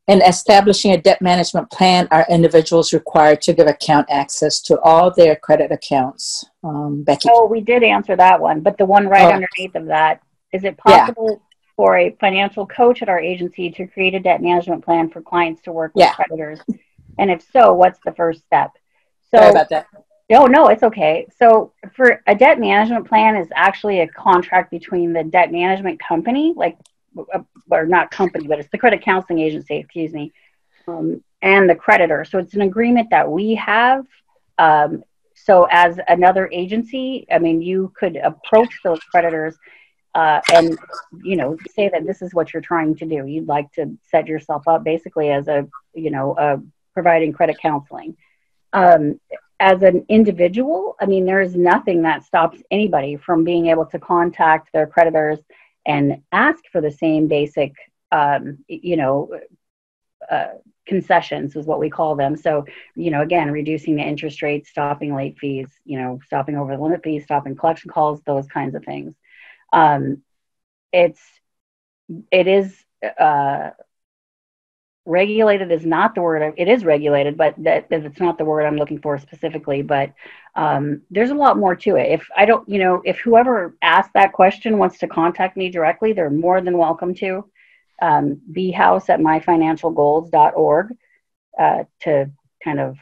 In establishing a debt management plan, are individuals required to give account access to all their credit accounts? Um, Becky. Oh, we did answer that one, but the one right oh. underneath of that is it possible yeah. for a financial coach at our agency to create a debt management plan for clients to work with creditors? And if so, what's the first step? So, Sorry about that. No, no, it's okay. So, for a debt management plan is actually a contract between the debt management company, like or not company, but it's the credit counseling agency, excuse me, um, and the creditor. So it's an agreement that we have. Um, so as another agency, I mean, you could approach those creditors uh, and you know say that this is what you're trying to do. You'd like to set yourself up basically as a you know providing credit counseling. Um, as an individual, I mean, there is nothing that stops anybody from being able to contact their creditors and ask for the same basic, um, you know, uh, concessions is what we call them. So, you know, again, reducing the interest rates, stopping late fees, you know, stopping over the limit fees, stopping collection calls, those kinds of things. Um, it's, it is, uh, regulated is not the word it is regulated but that, it's not the word i'm looking for specifically but um, there's a lot more to it. If i don't you know if whoever asked that question wants to contact me directly they're more than welcome to. Um, bhouse at myfinancialgoals.org uh, to kind of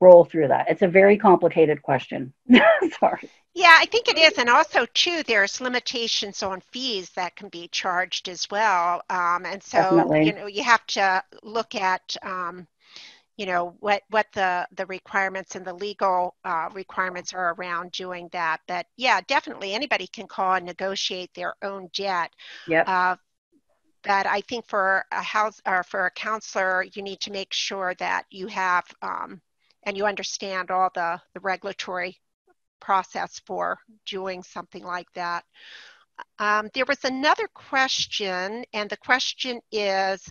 roll through that it's a very complicated question sorry yeah, I think it is. And also, too, there's limitations on fees that can be charged as well. Um, and so, Definitely. you know, you have to look at, um, you know, what, what the, the requirements and the legal uh, requirements are around doing that. But yeah, definitely anybody can call and negotiate their own debt. Yeah. Uh, but I think for a house or for a counselor, you need to make sure that you have um, and you understand all the, the regulatory process for doing something like that. Um, there was another question, and the question is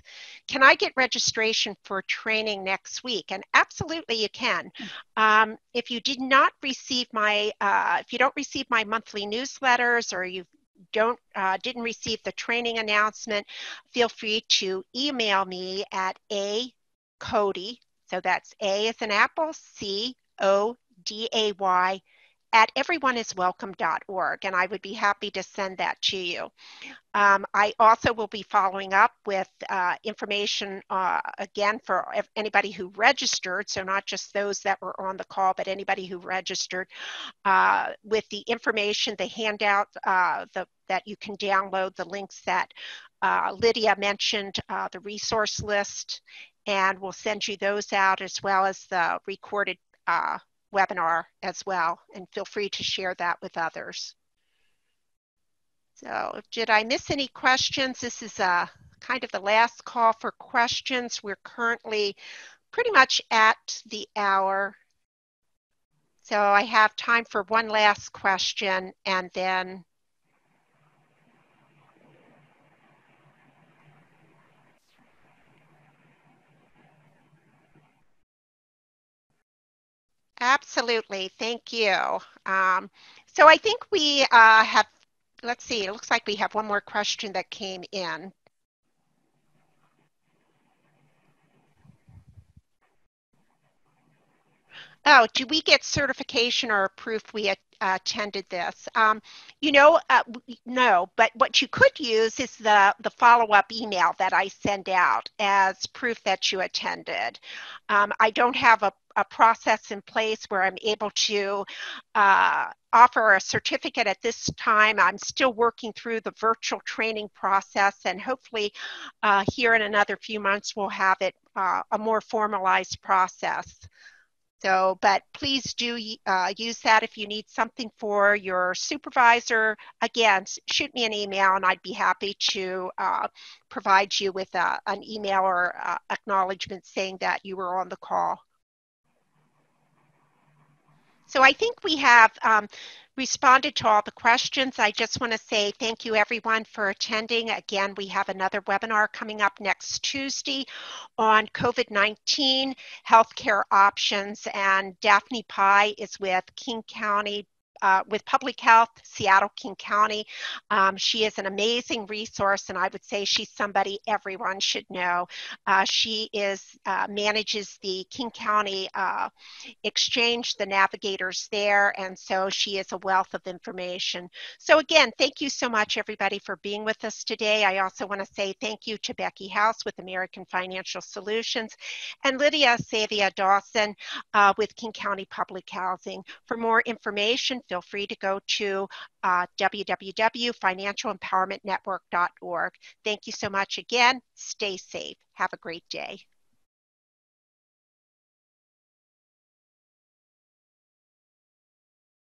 Can I get registration for training next week? And absolutely, you can. Um, if you did not receive my, uh, if you don't receive my monthly newsletters or you don't uh, didn't receive the training announcement, feel free to email me at a Cody. So that's A as an apple, C O D A Y at everyoneiswelcome.org, and I would be happy to send that to you. Um, I also will be following up with uh, information uh, again for anybody who registered, so not just those that were on the call, but anybody who registered uh, with the information, the handout uh, the, that you can download, the links that uh, Lydia mentioned, uh, the resource list, and we'll send you those out as well as the recorded uh, webinar as well, and feel free to share that with others. So did I miss any questions? This is a kind of the last call for questions. We're currently pretty much at the hour. So I have time for one last question and then Absolutely. Thank you. Um, so I think we uh, have, let's see, it looks like we have one more question that came in. Oh, do we get certification or proof we attended this? Um, you know, uh, no, but what you could use is the, the follow-up email that I send out as proof that you attended. Um, I don't have a, a process in place where I'm able to uh, offer a certificate at this time. I'm still working through the virtual training process and hopefully uh, here in another few months we'll have it uh, a more formalized process. So, but please do uh, use that if you need something for your supervisor. Again, shoot me an email and I'd be happy to uh, provide you with a, uh, an email or uh, acknowledgement saying that you were on the call. So I think we have um, responded to all the questions. I just want to say thank you everyone for attending. Again, we have another webinar coming up next Tuesday on COVID-19 healthcare options and Daphne Pai is with King County uh, with Public Health, Seattle King County. Um, she is an amazing resource, and I would say she's somebody everyone should know. Uh, she is uh, manages the King County uh, Exchange, the navigators there, and so she is a wealth of information. So again, thank you so much, everybody, for being with us today. I also want to say thank you to Becky House with American Financial Solutions and Lydia Savia Dawson uh, with King County Public Housing. For more information, feel free to go to uh, www.financialempowermentnetwork.org. Thank you so much again. Stay safe. Have a great day.